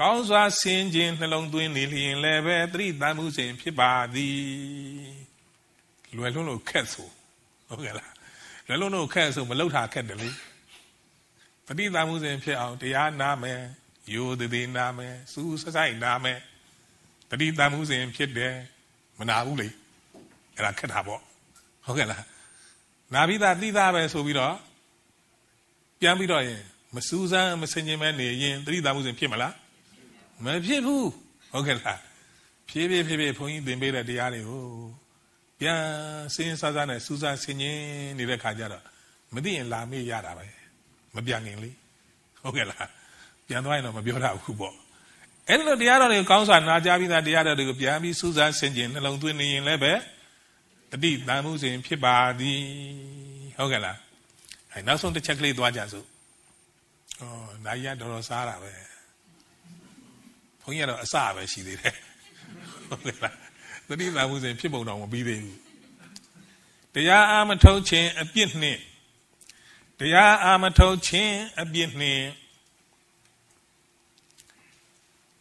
ကောင်းစွာဆင်ခြင်းနှလုံးသွင်းနေလျင်လည်းပဲသတိတမ်းမှုစဉ်ဖြစ်ပါသည်လွယ်လွန်းလို့ခက်ဆိုဟုတ်ကဲ့လားလွယ်လွန်းလို့ခက်ဆိုမလောက်တာခက်တယ်လေသတိတမ်းမှုစဉ်ဖြစ်အောင်တရားနာမယ်ယူသည်သည်နာမယ်စူးစဆိုင်နာမယ်သတိတမ်းမှုစဉ်ဖြစ်တယ် မနာဘူးလေအဲ့ဒါခက်တာပေါ့ဟုတ်ကဲ့လားနာပြီးသားသိသားပဲဆိုပြီးတော့ပြန်ပြီးတော့ရင်မစူးစမ်းမစင်ကျင်မဲနေရင်သတိတမ်းမှုစဉ်ဖြစ်မလားမဖြစ်ဘူးဟုတ်ကဲ့လားဖြည်းဖြည်းဖြည်းဖြည်းဘုန်းကြီးသင်ပေးတဲ့တရားတွေကိုပြန်စင်းစားစားနဲ့စူးစမ်းဆင်ခြင်နေတဲ့ခါကျတော့မသိရင်လာမေ့ရတာပဲမပြန်ခင်လေဟုတ်ကဲ့လားပြန်သွားရင်တော့မပြောတာဘူးပေါ့ အဲ့ဒီလိုတရားတော်တွေကိုကောင်းစွာနာကြားပြီးသားတရားတော်တွေကိုပြန်ပြီးစူးစမ်းဆင်ခြင်နှလုံးသွင်းနေရင်လည်းပဲတတိတန်မှုစဉ်ဖြစ်ပါသည်ဟုတ်ကဲ့လားအဲနောက်ဆုံးတစ်ချက်ကလေးသွားကြစို့ဩနိုင်ရတော်တော်စားတာပဲဘုန်းကြီးကတော့အစပဲရှိသေးတယ်ဟုတ်ကဲ့လားသတိသာမှုစဉ်ဖြစ်ပုံတော်မပြီးသေးဘူးတရားအာမထုတ်ခြင်းအပြစ်နှင့်တရားအာမထုတ်ခြင်းအပြစ်နှင့်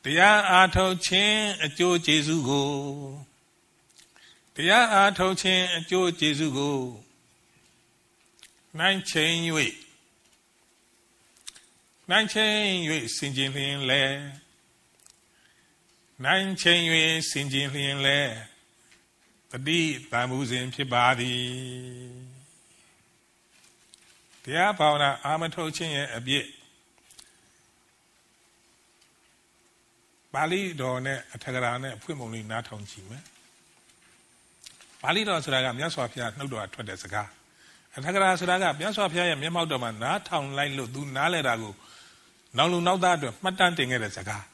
တရားအာထုတ်ခြင်းအကျိုးကျေးဇူးကိုတရားအာထုတ်ခြင်းအကျိုးကျေးဇူးကိုနိုင်ချိန်၍နိုင်ချိန်၍စင်ကြင်လျင်လဲနိုင်ချိန်၍စင်ကျင်လျင်လဲတတိတန်မှုစဉ်ဖြစ်ပါသည်တရားဘာဝနာအာမထုတ်ခြင်းရဲ့အပြည့် ပါဠိတော်နဲ့အထက်ကရာနဲ့အဖွင့်ပုံလေးနားထောင်ကြည့်မယ်ပါဠိတော်ဆိုတာကမြတ်စွာဘုရားနှုတ်တော်ထွက်တဲ့စကားအထက်ကရာဆိုတာကမြတ်စွာဘုရားရဲ့မျက်မှောက်တော်မှာနားထောင်လိုက်လို့သူနားလဲတာကိုနောက်လူနောက်သားအတွက်မှတ်တမ်းတင်ခဲ့တဲ့စကား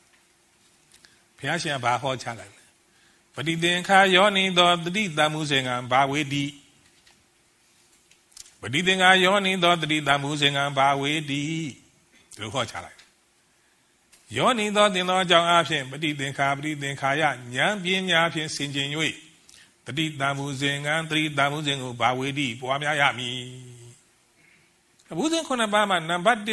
ဘုရားရှင်ကဘာဟောချလိုက်လဲပฏิသင်္ခာယောနိသောတတိတမှုစေကံဘာဝေတိပฏิသင်္ခာယောနိသောတတိတမှုစေကံဘာဝေတိဒီလိုဟောချလိုက် ယောနိသောတင်သောအကြောင်းအဖြစ်ပฏิသင်္ခာပฏิသင်္ခာယဉာဏ်ပညာဖြင့်ဆင်ခြင်၍တတိတမှုစေကံတတိတမှုစေကိုဘာဝေတိပွားများရမည်အဘုဇင်ခုနှစ်ပါးမှာနံပါတ်1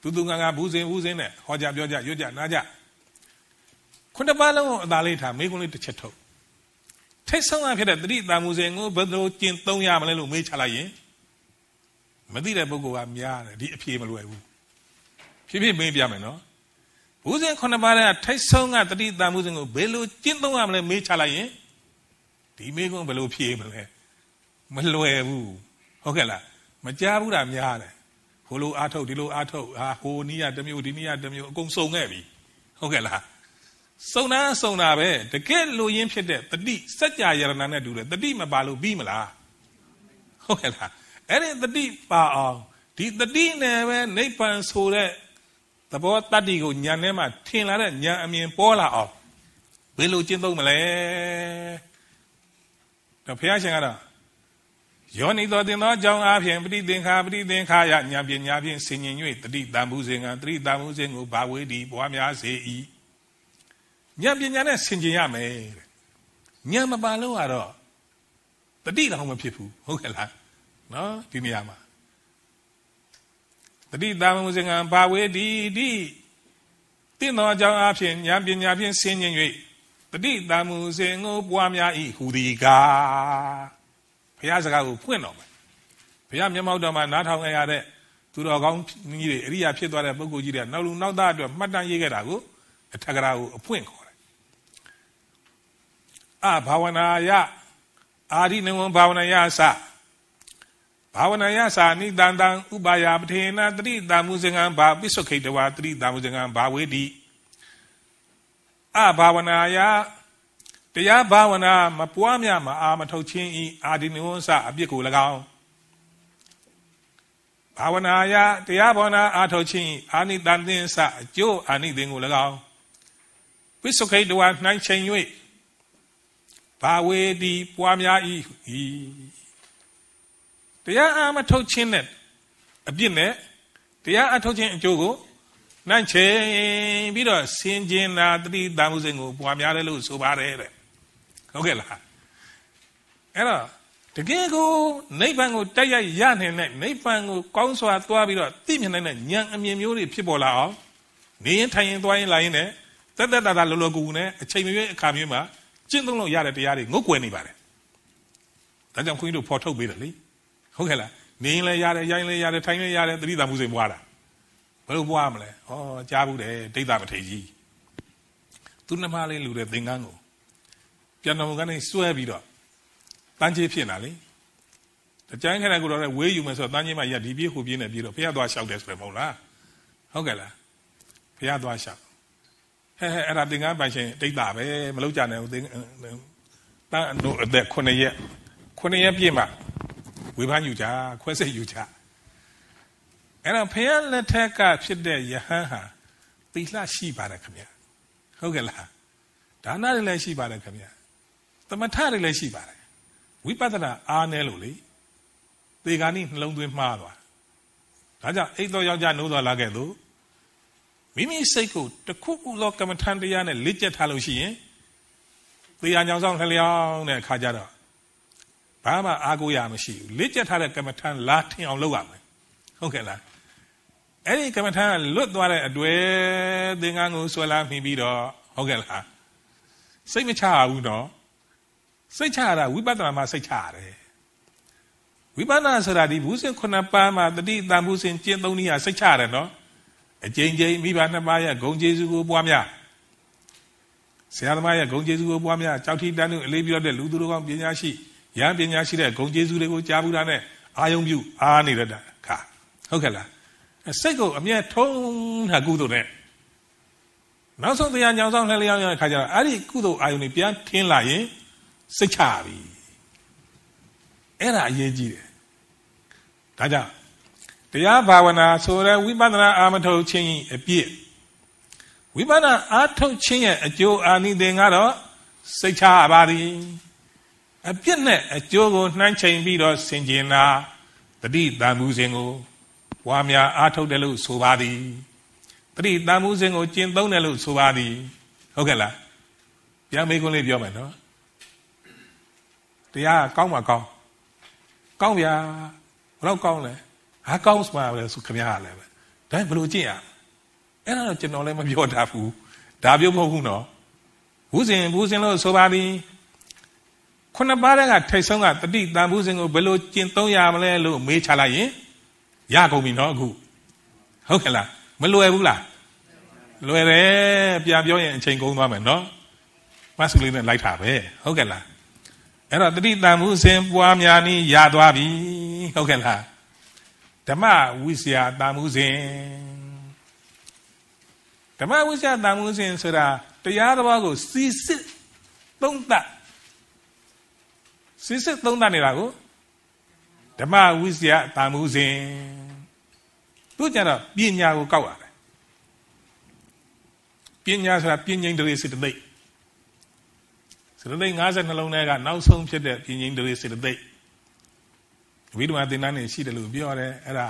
သူသူငါငါဘူးစင်ဘူးစင်နဲ့ဟောကြပြောကြရွတ်ကြနားကြခုနှစ်ပါးလုံးအသာလေးထားမိကုန်းလေးတစ်ချက်ထုတ်ထိတ်ဆုံးအဖြစ်တဲ့တတိတာမှုစဉ်ကိုဘယ်လိုကျင့်သုံးရမလဲလို့မေးချလိုက်ရင်မသိတဲ့ပုဂ္ဂိုလ်ကများတယ်ဒီအဖြေမလွယ်ဘူး ဖြည်းဖြည်းမေးပြမယ်နော်ဘူးစဉ်ခုနှစ်ပါးတဲ့ထိတ်ဆုံးကတတိတာမှုစဉ်ကိုဘယ်လိုကျင့်သုံးရမလဲမေးချလိုက်ရင်ဒီမေးခွန်းဘယ်လိုဖြေမလဲမလွယ်ဘူးဟုတ်ကဲ့လားမကြားဘူးတာများတယ်ဟိုလိုအားထုတ်ဒီလိုအားထုတ်ဟာဟိုနီးရတစ်မျိုးဒီနီးရတစ်မျိုးအကုန်စုံခဲ့ပြီဟုတ်ကဲ့လားစုံတာစုံတာပဲတကယ်လူရင်းဖြစ်တဲ့တတိစัจ जा ယရဏနဲ့တူတယ်တတိမပါလို့ပြီးမလားဟုတ်ကဲ့လားအဲ့ဒီတတိပါအောင်ဒီတတိနဲ့ပဲနိဗ္ဗာန်ဆိုတဲ့ သဘောတတ္တိကိုညာထဲမှာထင်လာတဲ့ညာအမြင်ပေါ်လာအောင်ဘယ်လိုကျင့်သုံးမလဲတော့ဘုရားရှင်ကတော့ယောနိသောတင်သောအကြောင်းအားဖြင့်ပဋိသင်္ခါပဋိသင်္ခါယညာပညာဖြင့်ဆင်ញင်၍တတိတံမှုစဉ်ကတတိတံမှုစဉ်ကိုဘာဝေဒီပွားများစေ၏ညာပညာနဲ့ဆင်ញင်ရမယ်တဲ့ညာမပါလို့ကတော့တတိတောင်မဖြစ်ဘူးဟုတ်ကဲ့လားနော်ဒီနေရာမှာ တတိတံမှုစဉ်ကဘာဝေဒီဒီတင့်သောအကြောင်းအားဖြင့်ညာပညာဖြင့်ဆင်ញင်၍တတိတံမှုစဉ်ကိုပွားများ၏ဟူသည်ကားဘုရားစကားကိုဖွင့်တော်မယ်ဘုရားမျက်မှောက်တော်မှာနားထောင်ရတဲ့သူတော်ကောင်းကြီးတွေအရိယာဖြစ်သွားတဲ့ပုဂ္ဂိုလ်ကြီးတွေနောက်လူနောက်သားအတွက်မှတ်တမ်းရေးခဲ့တာကိုအထက်ကရာကိုအဖွင့်ခေါ်တယ်အဘာဝနာယအာရိနဝံဘာဝနာယသ ဘာဝနာယသာနိတန်တံဥပါယပထေနတတိတာမှုစင်္ကံဘာပိစ္ဆုခိတဝါတတိတာမှုစင်္ကံဘာဝေတိအဘာဝနာယတရားဘာဝနာမပွားများမအာမထုတ်ခြင်းဤအာဒီနဝစအပြစ်ကို၎င်းဘာဝနာယတရားဘာဝနာအာထုတ်ခြင်းအာနိတန်သင်္စအကျိုးအာနိသင်ကို၎င်းဝိသုခိတဝနှိုင်းချိန်၍ဘာဝေဒီပွားများဤဤ တရားအာမထုတ်ခြင်းနဲ့အပြစ်နဲ့တရားအထုတ်ခြင်းအကျိုးကိုနိုင်ချိန်ပြီးတော့ဆင်ကျင်တာတတိတမှုစဉ်ကိုပွားများတယ်လို့ဆိုပါတယ်တဲ့ဟုတ်ကဲ့လားအဲ့တော့တကယ်ကိုနိဗ္ဗာန်ကိုတိုက်ရိုက်ရနိုင်တဲ့နိဗ္ဗာန်ကိုကောင်းစွာသွားပြီးတော့သိမြင်နိုင်တဲ့ဉာဏ်အမြင်မျိုးတွေဖြစ်ပေါ်လာအောင်နေရင်ထိုင်ရင်သွားရင်လာရင်လည်းတက်တက်တာတာလောလောကူကူနဲ့အချိန်မရွေးအခါမျိုးမှာကျင့်သုံးလို့ရတဲ့တရားတွေငုတ်ကွယ်နေပါတယ်ဒါကြောင့်ခွင်းတို့ဖော်ထုတ်ပေးတယ်လေ ဟုတ်ကဲ့လားနေရင်လည်းရတယ်ရိုင်းလည်းရတယ်ထိုင်လည်းရတယ်သတိသာမှုစိတ်ပွားတာဘယ်လိုပွားမလဲဩကြားဘူးတယ်ဒိဋ္ဌပထေကြီးသူနှမလေးလူတဲ့သင်္ကန်းကိုပြန်တော်မူကနေစွဲပြီးတော့တန်းကြီးဖြစ်လာလေတကြိုင်းခဏကတော့ဝေးယူမယ်ဆိုတော့တန်းကြီးမှရဒီပြေးဟိုပြေးနေပြီးတော့ဖះသွားလျှောက်တယ်ဆိုတယ်မဟုတ်လားဟုတ်ကဲ့လားဖះသွားလျှောက်ဟဲ့ဟဲ့အဲ့ဒါသင်္ကန်းပိုင်ရှင်တိတ်တာပဲမလုပ်ကြနဲ့ဦးသင်တန်းတို့အသက်9ရက်9ရက်ပြည့်မှ ဝေဖန်ယူကြခွဲစိတ်ယူကြအဲ့တော့ဖះလက်ထက်ကဖြစ်တဲ့ယဟန်ဟာသီလရှိပါတယ်ခင်ဗျဟုတ်ကဲ့လားဒါနတွေလည်းရှိပါတယ်ခင်ဗျသမထတွေလည်းရှိပါတယ်ဝိပဿနာအားနည်းလို့လေသေဂာနိနှလုံးသွင်းမှားသွားဒါကြောင့်အိတ်တော်ယောက်ျားနိုးသွားလာခဲ့သူမိမိစိတ်ကိုတခုခုသောကမ္မထန်တရားနဲ့လက်ကျက်ထားလို့ရှိရင်သေရညောင်ဆောင်ခလျောင်းတဲ့အခါကျတော့ ဘာမှအားကိုးရမရှိဘူးလက်ကျက်ထားတဲ့ကမ္မထန်လာထင်အောင်လုပ်ရမယ်ဟုတ်ကဲ့လားအဲ့ဒီကမ္မထန်ကလွတ်သွားတဲ့အတွေ့သင်္ကန်းကိုဆွဲလာမိပြီးတော့ဟုတ်ကဲ့လားစိတ်မချဘူးနော်စိတ်ချရတာဝိပဿနာမှာစိတ်ချရတယ်ဝိပဿနာဆိုတာဒီဘူးစင်ခုနှစ်ပါးမှာတတိတန်ဘူးစင်ကျင့်သုံးနည်းဟာစိတ်ချရတယ်နော်အကျဉ်းချင်းမိဘနှစ်ပါးရဲ့ဂုံကျေးဇူးကိုပွားများဆရာသမားရဲ့ဂုဏ်ကျေးဇူးကိုပွားများကြောက်ထီတန်းတို့အလေးပြုတဲ့လူသူတို့ကောင်းပညာရှိ ရဟန်းပညာရှိတဲ့ဂုဏ်ကျေးဇူးတွေကိုကြားဘူးတာနဲ့အာယုံပြုအားနေရတာခါဟုတ်ကဲ့လားစိတ်ကိုအမြဲထုံးတာကုသိုလ်နဲ့နောက်ဆုံးတရားညောင်ဆောင်လှည့်လျောင်းရတဲ့ခါကျတော့အဲ့ဒီကုသိုလ်အာယုန်တွေပြန်ထင်းလာရင်စိတ်ချပြီအဲ့ဒါအရေးကြီးတယ်ဒါကြောင့်တရားဘာဝနာဆိုတဲ့ဝိပဿနာအာမထုတ်ခြင်းအပြည့်ဝိပဿနာအာထုတ်ခြင်းရဲ့အကျိုးအာနိသင်ကတော့စိတ်ချပါသည် အပြစ်နဲ့အကျိုးကိုနှိုင်းချိန်ပြီးတော့ဆင်ခြင်တာတတိတန်မှုစဉ်ကိုဝါများအာထုတ်တယ်လို့ဆိုပါသည်တတိတန်မှုစဉ်ကိုကျင့်သုံးတယ်လို့ဆိုပါသည်ဟုတ်ကဲ့လားပြန်မေးခွန်းလေးပြောမယ်နော်တရားကောင်းမှာကောင်းကောင်းဗျာဘယ်တော့ကောင်းလဲဟာကောင်းစမှာလဲဆိုခင်ဗျားလည်းပဲဒါဘယ်လိုကြည့်ရအဲ့ဒါတော့ကျွန်တော်လည်းမပြောတတ်ဘူးဒါပြောမဟုတ်ဘူးနော်ဘူးစင်ဘူးစင်လို့ဆိုပါသည် ခုနှစ်ပါးကထိတ်ဆုံးကတတိတန်ဘူးစင်ကိုဘယ်လိုကျင့်သုံးရမလဲလို့မေးချလိုက်ရင်ရကုန်ပြီနော်အခုဟုတ်ကဲ့လားမလွယ်ဘူးလားလွယ်တယ်ပြန်ပြောရင်အချိန်ကုန်သွားမယ်နော်မဆုလေးနဲ့လိုက်တာပဲဟုတ်ကဲ့လားအဲ့တော့တတိတန်မှုစဉ်ပွားများနည်းရသွားပြီဟုတ်ကဲ့လားဓမ္မဝိဆရာတန်မှုစဉ်ဓမ္မဝိဆရာတန်မှုစဉ်ဆိုတာတရားတော်ကိုစီစစ်သုံးသပ် စီစစ်သုံးသပ်နေတာကိုဓမ္မဝိဆရာတန်မှုစဉ်သူကြတော့ပညာကိုကောက်ရတယ်ပညာဆိုတာပြင်းငိမ့်တရေစေတသိက်စေတသိက်50နှလုံးထဲကနောက်ဆုံးဖြစ်တဲ့ပြင်းငိမ့်တရေစေတသိက်ဝိဓမ္မသင်္นานနေရှိတယ်လို့ပြောတယ်အဲ့ဒါ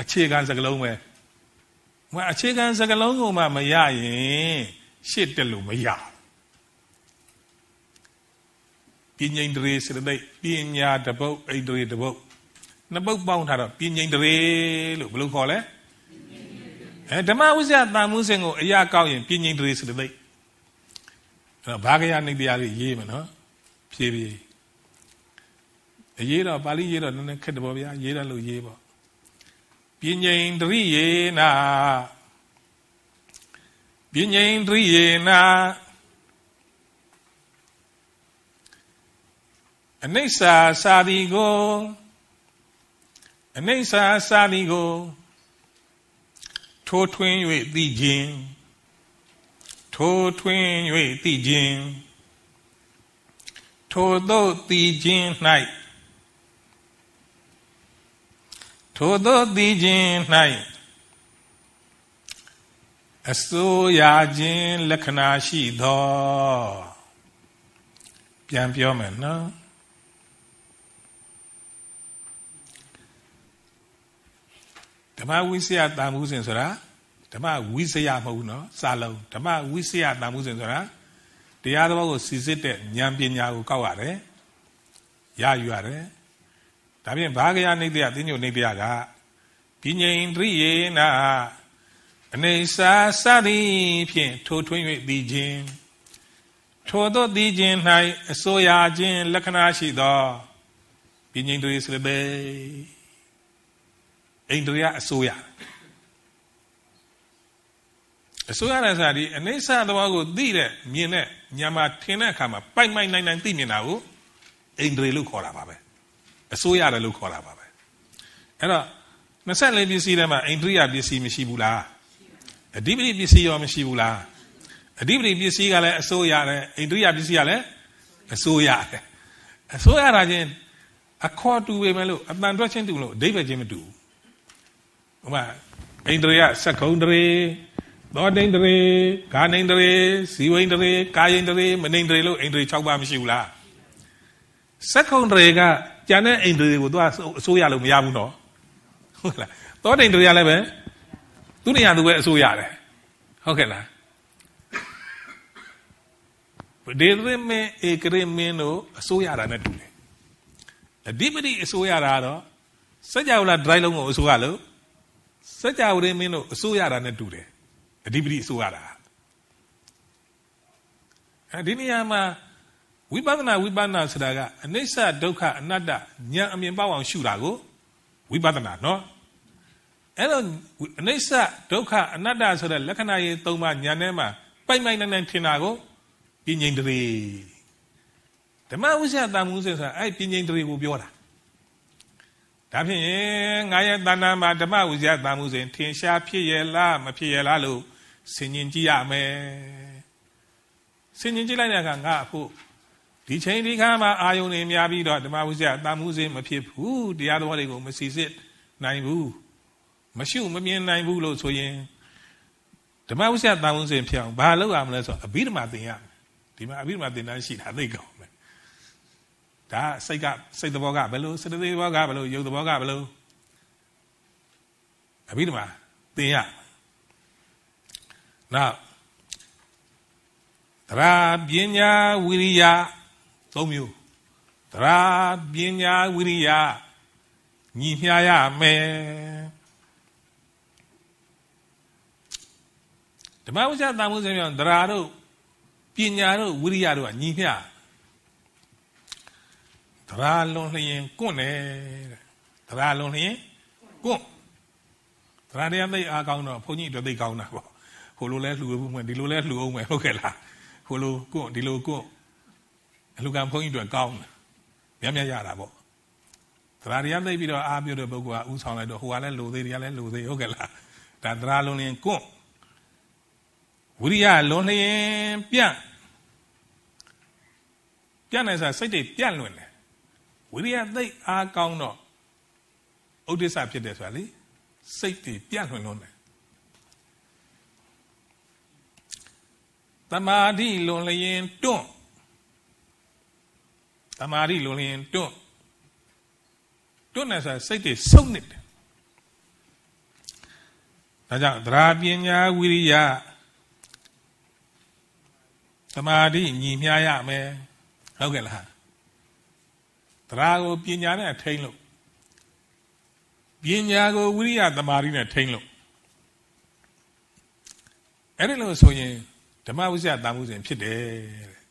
အခြေခံစကလုံးပဲမအခြေခံစကလုံးကိုမှမရရင်ရှစ်တယ်လို့မရ ပြင်းငိမ့်တရေစေတသိက်ပညာတပုတ်အိတရေတပုတ်နှစ်ပုတ်ပေါင်းထားတော့ပြင်းငိမ့်တရေလို့ဘယ်လိုခေါ်လဲအဲဓမ္မဝိဇ္ဇာတန်မှုစဉ်ကိုအရာကောက်ရင်ပြင်းငိမ့်တရေစေတသိက်အဲ့တော့ဘာကရနိတရားတွေရေးမယ်နော်ဖြည်းဖြည်းအရေးတော့ပါဠိရေးတော့နည်းနည်းခက်တယ်ပေါ့ဗျာရေးတယ်လို့ရေးပေါ့ပြင်းငိမ့်တရိယေနာပြင်းငိမ့်တရိယေနာ အနိစ္စစာဒီကိုအနိစ္စစာဒီကိုထိုးထွင်း၍သိခြင်းထိုးထွင်း၍သိခြင်းထိုသို့သိခြင်း၌ထိုသို့သိခြင်း၌အစိုးရခြင်းလက္ခဏာရှိသောပြန်ပြောမယ်နော် ဓမ္မဝိစယတာမှုစဉ်ဆိုတာဓမ္မဝိစယမဟုတ်ဘူးနော်စာလုံးဓမ္မဝိစယတာမှုစဉ်ဆိုတာတရားတော်ကိုစီစစ်တဲ့ဉာဏ်ပညာကိုကောက်ရတယ်ရယူရတယ်ဒါဖြင့်ဘာဂယနိတ္တယသိညုနိတ္တယကပညာဣန္ဒြိယေနာအနေစာစသည်ဖြင့်ထိုထွင်း၍သိခြင်းထိုသောသိခြင်း၌အစိုးရခြင်းလက္ခဏာရှိသောပညာဣန္ဒြိစရဘေ အိန္ဒြိယအစိုးရအစိုးရလည်းဆိုတာဒီအနေဆသဘောကိုသိတဲ့မြင်တဲ့ညမှာထင်တဲ့အခါမှာပိုက်မိုက်နိုင်နိုင်သိမြင်တာကိုအိန္ဒြေလို့ခေါ်တာပါပဲအစိုးရတယ်လို့ခေါ်တာပါပဲအဲ့တော့24ပစ္စည်းထဲမှာအိန္ဒြိယပစ္စည်းမရှိဘူးလားအဓိပတိပစ္စည်းရောမရှိဘူးလားအဓိပတိပစ္စည်းကလည်းအစိုးရတယ်အိန္ဒြိယပစ္စည်းကလည်းအစိုးရတယ်အစိုးရတာချင်းအခေါ်တူပေမဲ့လို့အတန်တွက်ချင်းတူလို့အဓိပ္ပာယ်ချင်းမတူဘူး ဥပမာအိန္ဒြေယစက္ကုံတရေသောတိန်တရေဂာနိန်တရေဇီဝိန်တရေကာယိန်တရေမနိန်တရေလို့အိန္ဒြေ6ပါးမရှိဘူးလားစက္ကုံတရေကကျန်တဲ့အိန္ဒြေကိုသူကအစိုးရလို့မရဘူးနော်ဟုတ်လားသောတိန်တရေကလည်းပဲသူနေရာသူပဲအစိုးရတယ်ဟုတ်ကဲ့လားဒေရမင်းဧကရမင်းတို့အစိုးရတာနဲ့တူတယ်အဓိပတိအစိုးရတာတော့စัจ java ဒရိုင်းလုံးကိုအစိုးရလို့ စัจ java ရင်းမင်းတို့အစိုးရတာနဲ့တူတယ်အဓိပတိအစိုးရတာအဲဒီနေရာမှာဝိပဿနာဝိပဿနာဆိုတာကအနိစ္စဒုက္ခအနတ္တဉာဏ်အမြင်ပေါက်အောင်ရှုတာကိုဝိပဿနာနော်အဲ့တော့အနိစ္စဒုက္ခအနတ္တဆိုတဲ့လက္ခဏာရေးသုံးပါးဉာဏ်ထဲမှာပိုက်မိုက်နိုင်နိုင်ထင်တာကိုပြင်းငိမ့်တရေဓမ္မဥစ္စာတန်မှုဆိုတာအဲ့ပြင်းငိမ့်တရေကိုပြောတာ ဒါဖြင့်ငါရဲ့တဏ္ဍာမှာဓမ္မဥစ္စာတန်မှုစဉ်ထင်ရှားဖြစ်ရဲ့လားမဖြစ်ရဲ့လားလို့ဆင်ញင်ကြည့်ရမယ်ဆင်ញင်ကြည့်လိုက်တဲ့အခါငါအခုဒီချိန်ဒီခါမှာအာယုန်တွေများပြီးတော့ဓမ္မဝိဇ္ဇာတာမှုစဉ်မဖြစ်ဘူးတရားတော်တွေကိုမစီစစ်နိုင်ဘူးမရှုမမြင်နိုင်ဘူးလို့ဆိုရင်ဓမ္မဝိဇ္ဇာတာမှုစဉ်ဖြစ်အောင်ဘာလုပ်ရမလဲဆိုတော့အဘိဓမ္မာသင်ရမယ်ဒီမှာအဘိဓမ္မာသင်တန်းရှိတာသိကောင်းမယ် ဒါစိတ်ကစိတ်သဘောကဘယ်လိုစိတ်သဘောကဘယ်လိုယုတ်သဘောကဘယ်လိုအဘိဓမ္မာသင်ရနောက်တရားပညာဝိရိယသုံးမျိုးတရားပညာဝိရိယညီမျှရမယ်ဓမ္မဝိဇ္ဇာတာမှုစင်ပြောတရားတို့ပညာတို့ဝိရိယတို့ကညီမျှ တရားလွန်လျင်ကွန့်တယ်တဲ့တရားလွန်လျင်ကွန့်တရားတရားသိအားကောင်းတော့ဘုန်းကြီးတို့သိကောင်းတာပေါ့ဟိုလိုလဲလှူဖို့မယ်ဒီလိုလဲလှူအောင်မယ်ဟုတ်ကဲ့လားဟိုလိုကွန့်ဒီလိုကွန့်အလူကံဘုန်းကြီးတို့ကောင်းတယ်မြတ်မြတ်ရတာပေါ့တရားတရားသိပြီးတော့အားပြုတဲ့ပုဂ္ဂိုလ်ကဥဆောင်လိုက်တော့ဟိုကလည်းလူသေးတွေကလည်းလူသေးဟုတ်ကဲ့လားဒါတရားလုံးလင်းကွန့်ဝိရိယလုံးလျင်ပြန့်ပြန့်နေစားစိတ်တွေပြန့်လွင်တယ် ဝိရိယသိအားကောင်းတော့ဥဒိစ္စဖြစ်တယ်ဆိုတာလေစိတ်တွေပြန့်လွင်လွန်းတယ်တမာတိလွန်လျင်တွန့်တမာတိလွန်လျင်တွန့်တွန့်နေဆိုစိတ်တွေစုပ်နေတယ်ဒါကြောင့်သရာပညာဝိရိယတမာတိညီမျှရမယ်ဟုတ်ကဲ့လား သရာကိုပညာနဲ့ထိမ့်လို့ပညာကိုဝိရိယတမာတိနဲ့ထိမ့်လို့အဲ့ဒီလိုဆိုရင်ဓမ္မဝိဇ္ဇာတာမှုစဉ်ဖြစ်တယ်တဲ့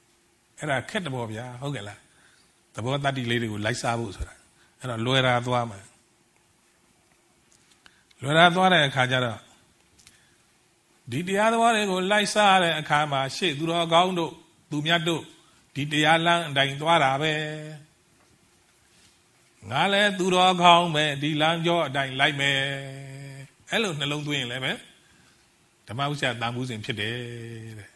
အဲ့ဒါခက်တယ်ပေါ့ဗျာဟုတ်ကဲ့လားသဘောတတ္တိလေးတွေကိုလိုက်စားဖို့ဆိုတာအဲ့တော့လွယ်တာသွားမှာလွယ်တာသွားတဲ့အခါကျတော့ဒီတရားတော်တွေကိုလိုက်စားတဲ့အခါမှာရှေ့သူတော်ကောင်းတို့သူမြတ်တို့ဒီတရားလမ်းအတိုင်းသွားတာပဲ ငါလည်းသူတော်ကောင်းပဲဒီလမ်းကြောအတိုင်းလိုက်မယ်အဲ့လိုနှလုံးသွင်းရင်လည်းပဲဓမ္မဥစ္စာတန်ဖိုးစဉ်ဖြစ်တယ်တဲ့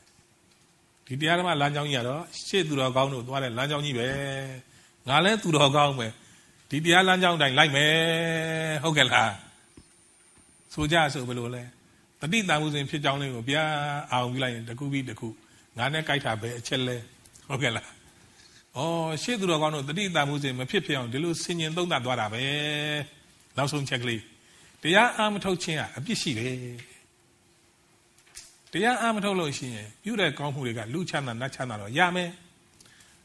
ဒီတရားဓမ္မလမ်းကြောင်းကြီးကတော့ရှေ့သူတော်ကောင်းတို့သွားတဲ့လမ်းကြောင်းကြီးပဲငါလည်းသူတော်ကောင်းပဲဒီတရားလမ်းကြောင်းတိုင်းလိုက်မယ်ဟုတ်ကဲ့လားဆိုကြဆိုဘယ်လိုလဲတတိတန်ဖိုးစဉ်ဖြစ်ကြောင်းလေးကိုဗျာအောင်ပြလိုက်ရင်တခုပြီးတခုငါနဲ့ကြိုက်တာပဲအချက်လဲဟုတ်ကဲ့လား ဩရှေ့သူတော်ကောင်းတို့တတိတန်ဖိုးစဉ်မဖြစ်ဖြစ်အောင်ဒီလိုဆင်ញင်သုံးသပ်သွားတာပဲနောက်ဆုံးချက်ကလေးတရားအာမထုတ်ခြင်းကအပြစ်ရှိတယ်တရားအားမထုတ်လို့ရှိရင်ပြုတဲ့ကောင်းမှုတွေကလူချမ်းသာနတ်ချမ်းသာတော့ရမယ်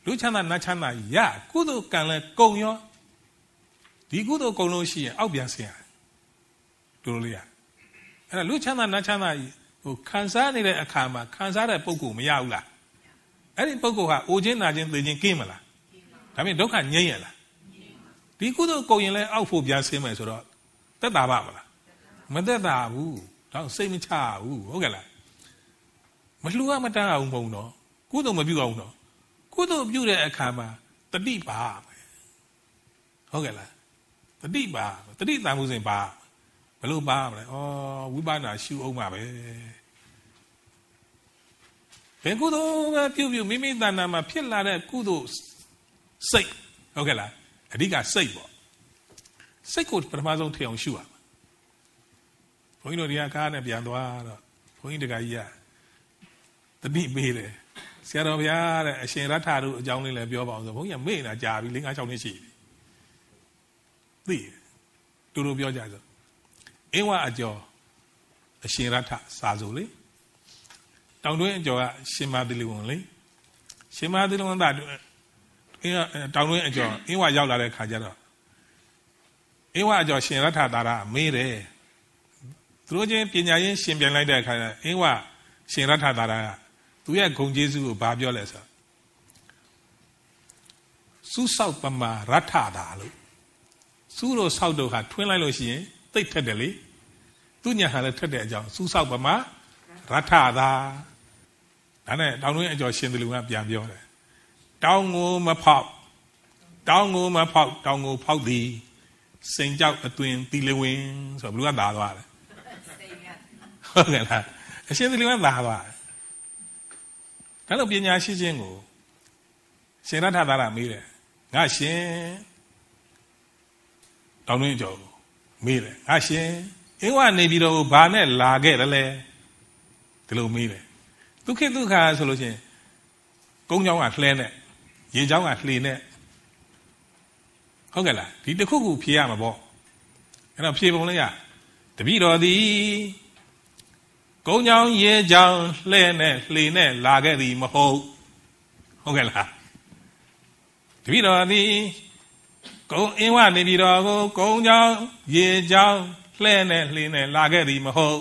လူချမ်းသာနတ်ချမ်းသာရကုသိုလ်ကံလဲကုံရောဒီကုသိုလ်ကုံလို့ရှိရင်အောက်ပြန်ဆင်းရတို့လိုလေးရအဲ့ဒါလူချမ်းသာနတ်ချမ်းသာဟိုခံစားနေတဲ့အခါမှာခံစားတဲ့ပုံကိုမရဘူးလား အဲ့ဒီပုံကဟာအိုခြင်းနာခြင်းသိခြင်းကင်းမလားဒါပေမဲ့ဒုက္ခငြိမ့်ရလားဒီကုသိုလ်ကုံရင်လဲအောက်ဖို့ပြန်ဆင်းမယ်ဆိုတော့တက်တာပါမလားမတက်တာဘူးတော့စိတ်မချဘူးဟုတ်ကဲ့လားမလှူရမတန်းအောင်မဟုတ်တော့ကုသိုလ်မပြုအောင်တော့ကုသိုလ်ပြုတဲ့အခါမှာတတိပါဟုတ်ကဲ့လားတတိပါတတိတန်မှုစဉ်ပါဘလို့ပါမလဲဩဝိပဿနာရှုအောင်ပါပဲ ဘယ်ကုသိုလ်ပဲပြုပြုမိမိတဏ္ဍာမှာဖြစ်လာတဲ့ကုသိုလ်စိတ်ဟုတ်ကဲ့လားအဓိကစိတ်ပေါ့စိတ်ကိုပထမဆုံးထည့်အောင်ရှုရမှာဘုန်းကြီးတို့ဒီကကားနဲ့ပြန်သွားတော့ဘုန်းကြီးတကကြီးကတတိပေးတယ်ဆရာတော်ဘုရားတဲ့အရှင်ရထတို့အကြောင်းလေးလည်းပြောပါအောင်ဆိုဘုန်းကြီးကမေ့နေတာကြာပြီ၄၅၆နှစ်ရှိပြီသိတူတူပြောကြဆိုအင်းဝအကျော်အရှင်ရထစာဆိုလေ တောင်တွင်းအကျော်ကရှင်မသီလဝန်လေရှင်မသီလဝန်သားအင်းတောင်တွင်းအကျော်အင်းဝရောက်လာတဲ့ခါကျတော့အင်းဝအကျော်ရှင်ရထသာရမေးတယ်သူတို့ချင်းပညာရင်းရှင်ပြန်လိုက်တဲ့အခါကျအင်းဝရှင်ရထသာရကသူရဲ့ဂုံကျေးဇူးကိုဘာပြောလဲဆိုစူးဆောက်ပမာရထတာလို့စူးလို့ဆောက်တော့ဟာထွင်းလိုက်လို့ရှိရင်သိပ်ထက်တယ်လေသူညာဟာလည်းထက်တဲ့အကြောင်းစူးဆောက်ပမာရထတာ ဒါဒါနဲ့တောင်တွင်းအကျော်ရှင်သူလူကပြန်ပြောတယ်တောင်ကိုမဖောက်တောင်ကိုမဖောက်တောင်ကိုဖောက်သည်စိန်ကြောက်အတွင်တီလဝင်ဆိုတော့ဘလူကသာသွားတယ်ဟုတ်ကဲ့လားအရှင်သူလူကသာသွားတယ်ဒါလို့ပညာရှိခြင်းကိုရှင်ရထသာရမေးတယ်ငါရှင်တောင်းတွင်းကြော်မေးတယ်ငါရှင်အင်းဝနေပြီးတော့ဘာနဲ့လာခဲ့တယ်လဲဒီလိုမေးတယ် ဒုက္ခဒုက္ခဆိုလို့ချင်းကုန်းချောင်းကလှဲနဲ့ရေချောင်းကလှေနဲ့ဟုတ်ကဲ့လားဒီတစ်ခုခုဖြေရမှာပေါ့အဲ့တော့ဖြေပုံလေးကတပည့်တော်သည်ကုန်းချောင်းရေချောင်းလှဲနဲ့လှေနဲ့လာခဲ့သည်မဟုတ်ဟုတ်ကဲ့လားတပည့်တော်သည်ကုန်းအင်းဝနေပြီးတော့ကိုကုန်းချောင်းရေချောင်းလှဲနဲ့လှေနဲ့လာခဲ့သည်မဟုတ်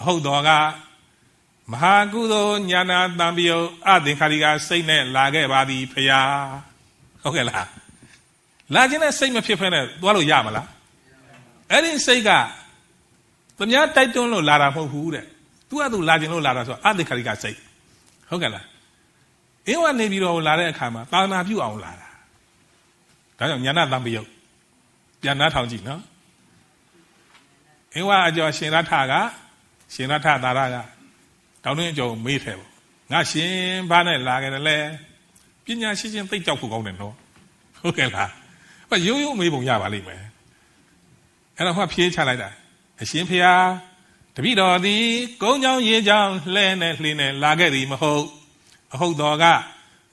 အဟုတ်တော်က မဟာကုသိုလ်ညာနာတံပြုတ်အသင်္ခါရိကစိတ်နဲ့လာခဲ့ပါသည်ဖရာဟုတ်ကဲ့လားလာခြင်းနဲ့စိတ်မဖြစ်ဖ ೇನೆ သွားလို့ရမလားအဲ့ဒီစိတ်ကသူများတိုက်တွန်းလို့လာတာမဟုတ်ဘူးတဲ့သူကသူလာခြင်းလို့လာတာဆိုအသင်္ခါရိကစိတ်ဟုတ်ကဲ့လားအင်းဝနေပြီးတော့လာတဲ့အခါမှာသာနာပြုအောင်လာတာဒါကြောင့်ညာနာတံပြုတ်ပြန်နှားထောင်ကြည့်နော်အင်းဝအကျော်ရှင်ရထကရှင်ရထသာရက တောင်းတွင်းအကျော်မေးတယ်ပေါ့ငါရှင်ဘာနဲ့လာခဲ့တယ်လဲပညာရှိချင်းသိကြောက်ဖို့ကောင်းတယ်နော်ဟုတ်ကဲ့လားဟောရိုးရိုးမေးပုံရပါလိမ့်မယ်အဲ့တော့ဟောဖြေးချလိုက်တာအရှင်ဖေဟာတပည့်တော်သည်ကုန်းချောင်းရေချောင်းလှဲနဲ့လှင်းနဲ့လာခဲ့သည်မဟုတ်အဟုတ်တော်က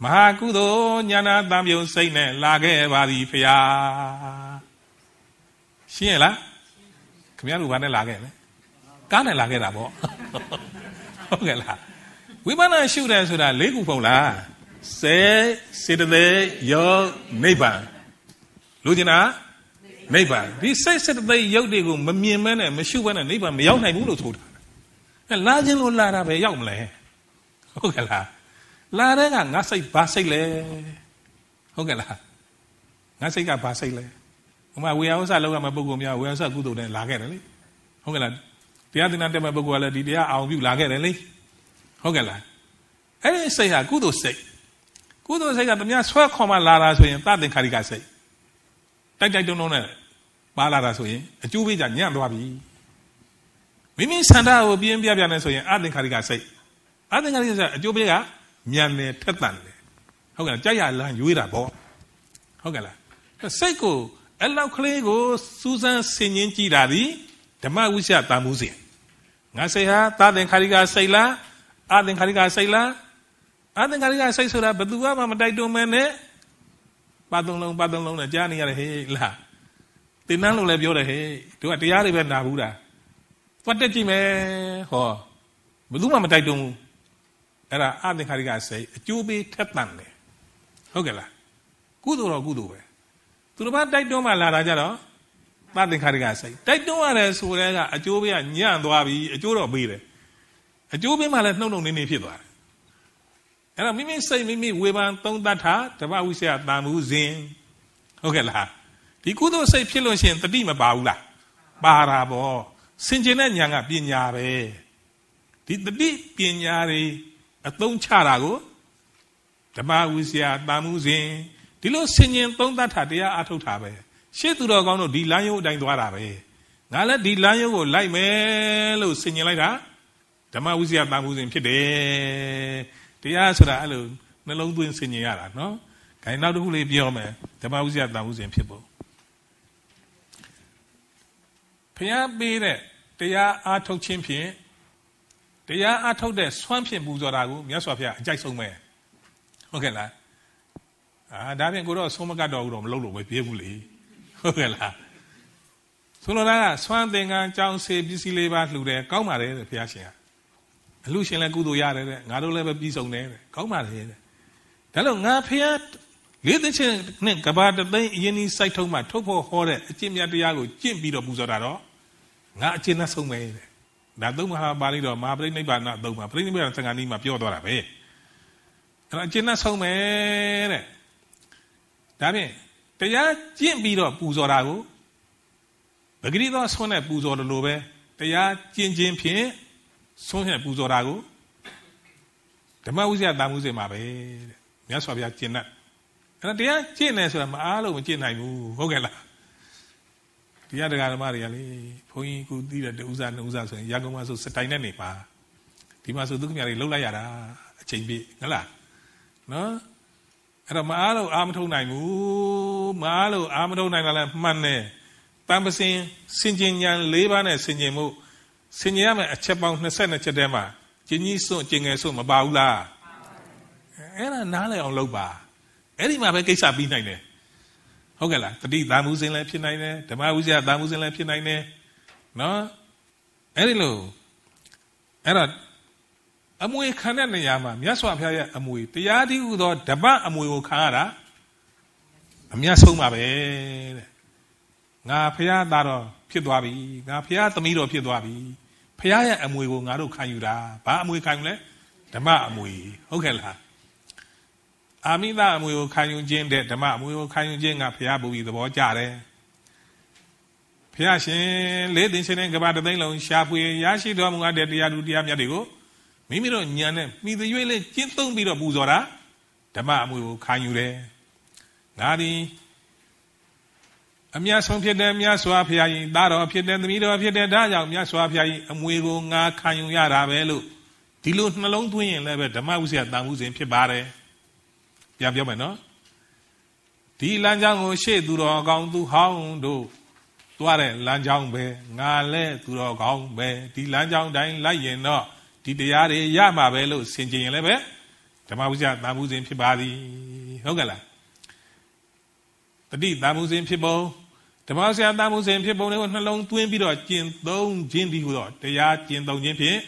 မဟာကုသိုလ်ညာနာတံပြုံစိတ်နဲ့လာခဲ့ပါသည်ဖေဟာရှင်းရလားခင်ဗျားတို့ဘာနဲ့လာခဲ့လဲကားနဲ့လာခဲ့တာပေါ့ ဟုတ်ကဲ့လားဝိပဿနာရှုတယ်ဆိုတာလေးခုပုံလားစေစေတသိက်ယောနိဗ္ဗာန်လူကျင်တာနိဗ္ဗာန်ဒီစိတ်စေတသိက်ယုတ်တွေကိုမမြင်မဲနဲ့မရှုဘဲနဲ့နိဗ္ဗာန်မရောက်နိုင်ဘူးလို့ဆိုတာအဲလာခြင်းလို့လာတာပဲရောက်မလဲဟုတ်ကဲ့လားလာတဲ့ကငါစိတ်ဘာစိတ်လဲဟုတ်ကဲ့လားငါစိတ်ကဘာစိတ်လဲဥမာဝေယဝဆလောက်ရမယ့်ပုဂ္ဂိုလ်များဝေယဝဆကုသိုလ်နဲ့လာခဲ့တယ်လေဟုတ်ကဲ့လား တရားသင်္ကန်းတက်မဲ့ပုဂ္ဂိုလ်ကလည်းဒီတရားအောင်ပြုလာခဲ့တယ်လေဟုတ်ကဲ့လားအဲ့ဒီစိတ်ဟာကုသိုလ်စိတ်ကုသိုလ်စိတ်ကတမန်ဆွဲခေါ်မှလာတာဆိုရင်သတင်္ခါရိကစိတ်တိုက်တိုက်တုံးတုံးနဲ့ပါလာတာဆိုရင်အကျိုးပေးကြညံ့သွားပြီမိမိစန္ဒကိုပြင်းပြပြနေဆိုရင်အသင်္ခါရိကစိတ်အသင်္ခါရိကစိတ်အကျိုးပေးကမြန်တယ်ထက်တန်တယ်ဟုတ်ကဲ့ကြိုက်ရလန်းရွေးတာပေါ့ဟုတ်ကဲ့လားစိတ်ကိုအဲ့လောက်ကလေးကိုစူးစမ်းဆင်ခြင်ကြည့်တာဒီဓမ္မဝိရှတာမှုစဉ် ငါစိတ်ဟာသာသင်္ခါရိကစိတ်လားအသင်္ခါရိကစိတ်လားအသင်္ခါရိကစိတ်ဆိုတာဘယ်သူမှမတိုက်တွန်းမဲနဲ့ပါသုံးလုံးပါသုံးလုံးနဲ့ကြားနေရတယ်ဟေးလားတင်နှန်းလို့လည်းပြောတယ်ဟေးသူကတရားတွေပဲနာဘူးတာသွားတက်ကြည့်မယ်ဟောဘယ်သူမှမတိုက်တွန်းဘူးအဲ့ဒါအသင်္ခါရိကစိတ်အကျိုးပေးထက်တန်တယ်ဟုတ်ကဲ့လားကုသိုလ်တော့ကုသိုလ်ပဲသူတို့ဘာတိုက်တွန်းမှလာတာကြတော့ သသင်္ခါရိကစိတ်တိုက်တွန်းရတယ်ဆိုတဲ့ကအကျိုးပေးကညံ့သွားပြီအကျိုးတော့ပေးတယ်အကျိုးပေးမှလည်းနှုတ်နှုတ်နေနေဖြစ်သွားတယ်အဲ့တော့မိမိစိတ်မိမိဝေဖန်သုံးသတ်တာဓမ္မဝိဆရာတာမှုစဉ်ဟုတ်ကဲ့လားဒီကုသိုလ်စိတ်ဖြစ်လို့ရှိရင်တတိမပါဘူးလားပါတာပေါ့စင်ကျင်တဲ့ညာကပညာပဲဒီတတိပညာတွေအသုံးချတာကိုဓမ္မဝိဆရာတာမှုစဉ်ဒီလိုစင်ကျင်သုံးသတ်တာတရားအထုတ်တာပဲ ရှေ့သူတော်ကောင်းတို့ဒီလမ်းရုပ်အတိုင်းသွားတာပဲငါလည်းဒီလမ်းရုပ်ကိုလိုက်မယ်လို့စင်ကျင်လိုက်တာဓမ္မဝိဇ္ဇာတာမှုစဉ်ဖြစ်တယ်တရားဆိုတာအဲ့လိုနှလုံးသွင်းစင်ကျင်ရတာနော်ခိုင်နောက်တစ်ခုလေးပြောမယ်ဓမ္မဝိဇ္ဇာတာမှုစဉ်ဖြစ်ဖို့ဖျားပေးတဲ့တရားအားထုတ်ခြင်းဖြင့်တရားအားထုတ်တဲ့ဆွမ်းဖြင့်ပူဇော်တာကိုမြတ်စွာဘုရားအကြိုက်ဆုံးပဲဟုတ်ကဲ့လားအာဒါဖြင့်ကိုတော့ဆုံးမကတ်တော်ဘူးတော့မလုပ်လို့ပဲပြေးဘူးလေ ဟုတ်ကဲ့လားဆိုလိုတာကဆွမ်းသင်္ကန်းကြောင်းစေပစ္စည်းလေးပါလှူတယ်ကောင်းပါတယ်တဲ့ဘုရားရှင်ကအလှရှင်လည်းကုသိုလ်ရတယ်တဲ့ငါတို့လည်းပဲပြီးဆုံးတယ်တဲ့ကောင်းပါတယ်တဲ့ဒါလို့ငါဖះလေးသိချင်းနဲ့ကဘာတသိန်းအရင်ကြီးစိုက်ထုံးမှထုတ်ဖို့ဟောတဲ့အကျင့်မြတ်တရားကိုကျင့်ပြီးတော့ပူဇော်တာတော့ငါအကျင့်နဲ့ဆုံးပဲတဲ့ဒါသုံးမဟာပါဠိတော်မဟာပရိနိဗ္ဗာန်သုံးမှာပရိနိဗ္ဗာန်သံဃာနည်းမှာပြောသွားတာပဲအဲ့တော့အကျင့်နဲ့ဆုံးပဲတဲ့ဒါဖြင့် တရားကျင့်ပြီးတော့ပူဇော်တာကိုပဂရိသောဆွမ်းနဲ့ပူဇော်တယ်လို့ပဲတရားကျင့်ခြင်းဖြင့်ဆွမ်းနဲ့ပူဇော်တာကိုဓမ္မဥစ္စာတာမှုစဉ်မှာပဲတဲ့မြတ်စွာဘုရားကျင့်တတ်အဲ့ဒါတရားကျင့်နေဆိုတာမအားလို့မကျင့်နိုင်ဘူးဟုတ်ကဲ့လားတရားတရားဓမ္မတွေကလေဘုန်းကြီးကူသိတဲ့တူဥစားနှဥစားဆိုရင်ရန်ကုန်မှာဆိုစတိုင်နဲ့နေပါဒီမှာဆိုသူခင်ဗျာတွေလှုပ်လိုက်ရတာအချိန်ပြည့်ဟုတ်လားနော် အဲ့တော့မအားလို့အာမထုံနိုင်ဘူးမအားလို့အာမထုံနိုင်တာလည်းမှန်တယ်တန်ပစင်စင်ကျင်ညာ၄ပါးနဲ့စင်ကျင်မှုစင်ကျင်ရမယ်အချက်ပေါင်း22ချက်တည်းမှာကျင်းကြီးစွန့်ကျင်ငယ်စွန့်မပါဘူးလားအဲ့ဒါနားလည်အောင်လုပ်ပါအဲ့ဒီမှာပဲကိစ္စပြီးနိုင်တယ်ဟုတ်ကဲ့လားတတိသာမှုစဉ်လည်းဖြစ်နိုင်တယ်ဓမ္မဝိဇ္ဇာသာမှုစဉ်လည်းဖြစ်နိုင်တယ်နော်အဲ့ဒီလိုအဲ့တော့ အမွေခံတဲ့နေရာမှာမြတ်စွာဘုရားရဲ့အမွေတရားတည်းဟူသောဓမ္မအမွေကိုခံရတာအမြတ်ဆုံးပါပဲတဲ့ငါဘုရားသားတော်ဖြစ်သွားပြီငါဘုရားသမီးတော်ဖြစ်သွားပြီဘုရားရဲ့အမွေကိုငါတို့ခံယူတာဘာအမွေခံယူလဲဓမ္မအမွေဟုတ်ကဲ့လားအာမိသအမွေကိုခံယူခြင်းတဲ့ဓမ္မအမွေကိုခံယူခြင်းကဘုရားပူပြီးသဘောကျတယ်ဘုရားရှင်လေးသိရှင်တဲ့ကဘာတသိန်းလုံးရှားပွေရရှိတော်မူတဲ့တရားသူတရားမြတ်တွေကို မိမိတို့ညာနဲ့မိသွေးလေးကျင့်သုံးပြီးတော့ပူဇော်တာဓမ္မအမွေကိုခံယူတယ်ငါဒီအမြတ်ဆုံးဖြစ်တဲ့မြတ်စွာဘုရားကြီးသားတော်ဖြစ်တဲ့သမီးတော်ဖြစ်တဲ့ဒါကြောင့်မြတ်စွာဘုရားကြီးအမွေကိုငါခံယူရတာပဲလို့ဒီလိုနှလုံးသွင်းရင်လည်းပဲဓမ္မဥစ္စာတန်မှုစဉ်ဖြစ်ပါတယ်ပြန်ပြောမယ်နော်ဒီလမ်းကြောင်းကိုရှေ့သူတော်ကောင်းသူဟောင်းတို့သွားတဲ့လမ်းကြောင်းပဲငါလဲသူတော်ကောင်းပဲဒီလမ်းကြောင်းတိုင်းလိုက်ရင်တော့ ဒီတရားတွေရမှာပဲလို့ဆင်ခြင်ရင်လည်းပဲဓမ္မဝိဇ္ဇတာမှုစဉ်ဖြစ်ပါသည်ဟုတ်ကဲ့လားတတိတာမှုစဉ်ဖြစ်ပုံဓမ္မဝိဇ္ဇတာမှုစဉ်ဖြစ်ပုံတွေကိုနှလုံးသွင်းပြီးတော့ကျင့်သုံးခြင်းဒီဟူသောတရားကျင့်သုံးခြင်းဖြင့်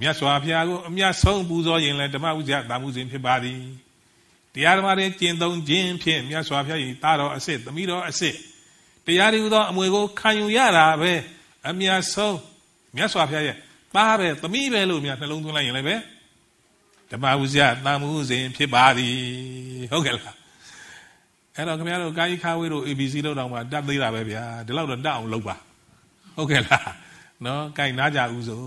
မြတ်စွာဘုရားကိုအမြတ်ဆုံးပူဇော်ရင်လည်းဓမ္မဝိဇ္ဇတာမှုစဉ်ဖြစ်ပါသည်တရားဓမ္မတွေကျင့်သုံးခြင်းဖြင့်မြတ်စွာဘုရား၏တာတော်အစစ်သမီးတော်အစစ်တရားတွေဟူသောအမွေကိုခံယူရတာပဲအမြတ်ဆုံးမြတ်စွာဘုရားရဲ့ သားပဲသမီးပဲလို့များနှလုံးသွင်းလိုက်ရင်လည်းပဲဓမ္မဝုဇ္ဇတန်မှုစဉ်ဖြစ်ပါသည်ဟုတ်ကဲ့လားအဲ့တော့ခင်ဗျားတို့ကာယခါဝေးတို့ ABC လို့တောင်မှတတ်သေးတာပဲဗျာဒီလောက်တော့တတ်အောင်လုပ်ပါဟုတ်ကဲ့လားနော်ကြိုင်နာကြဦးစို့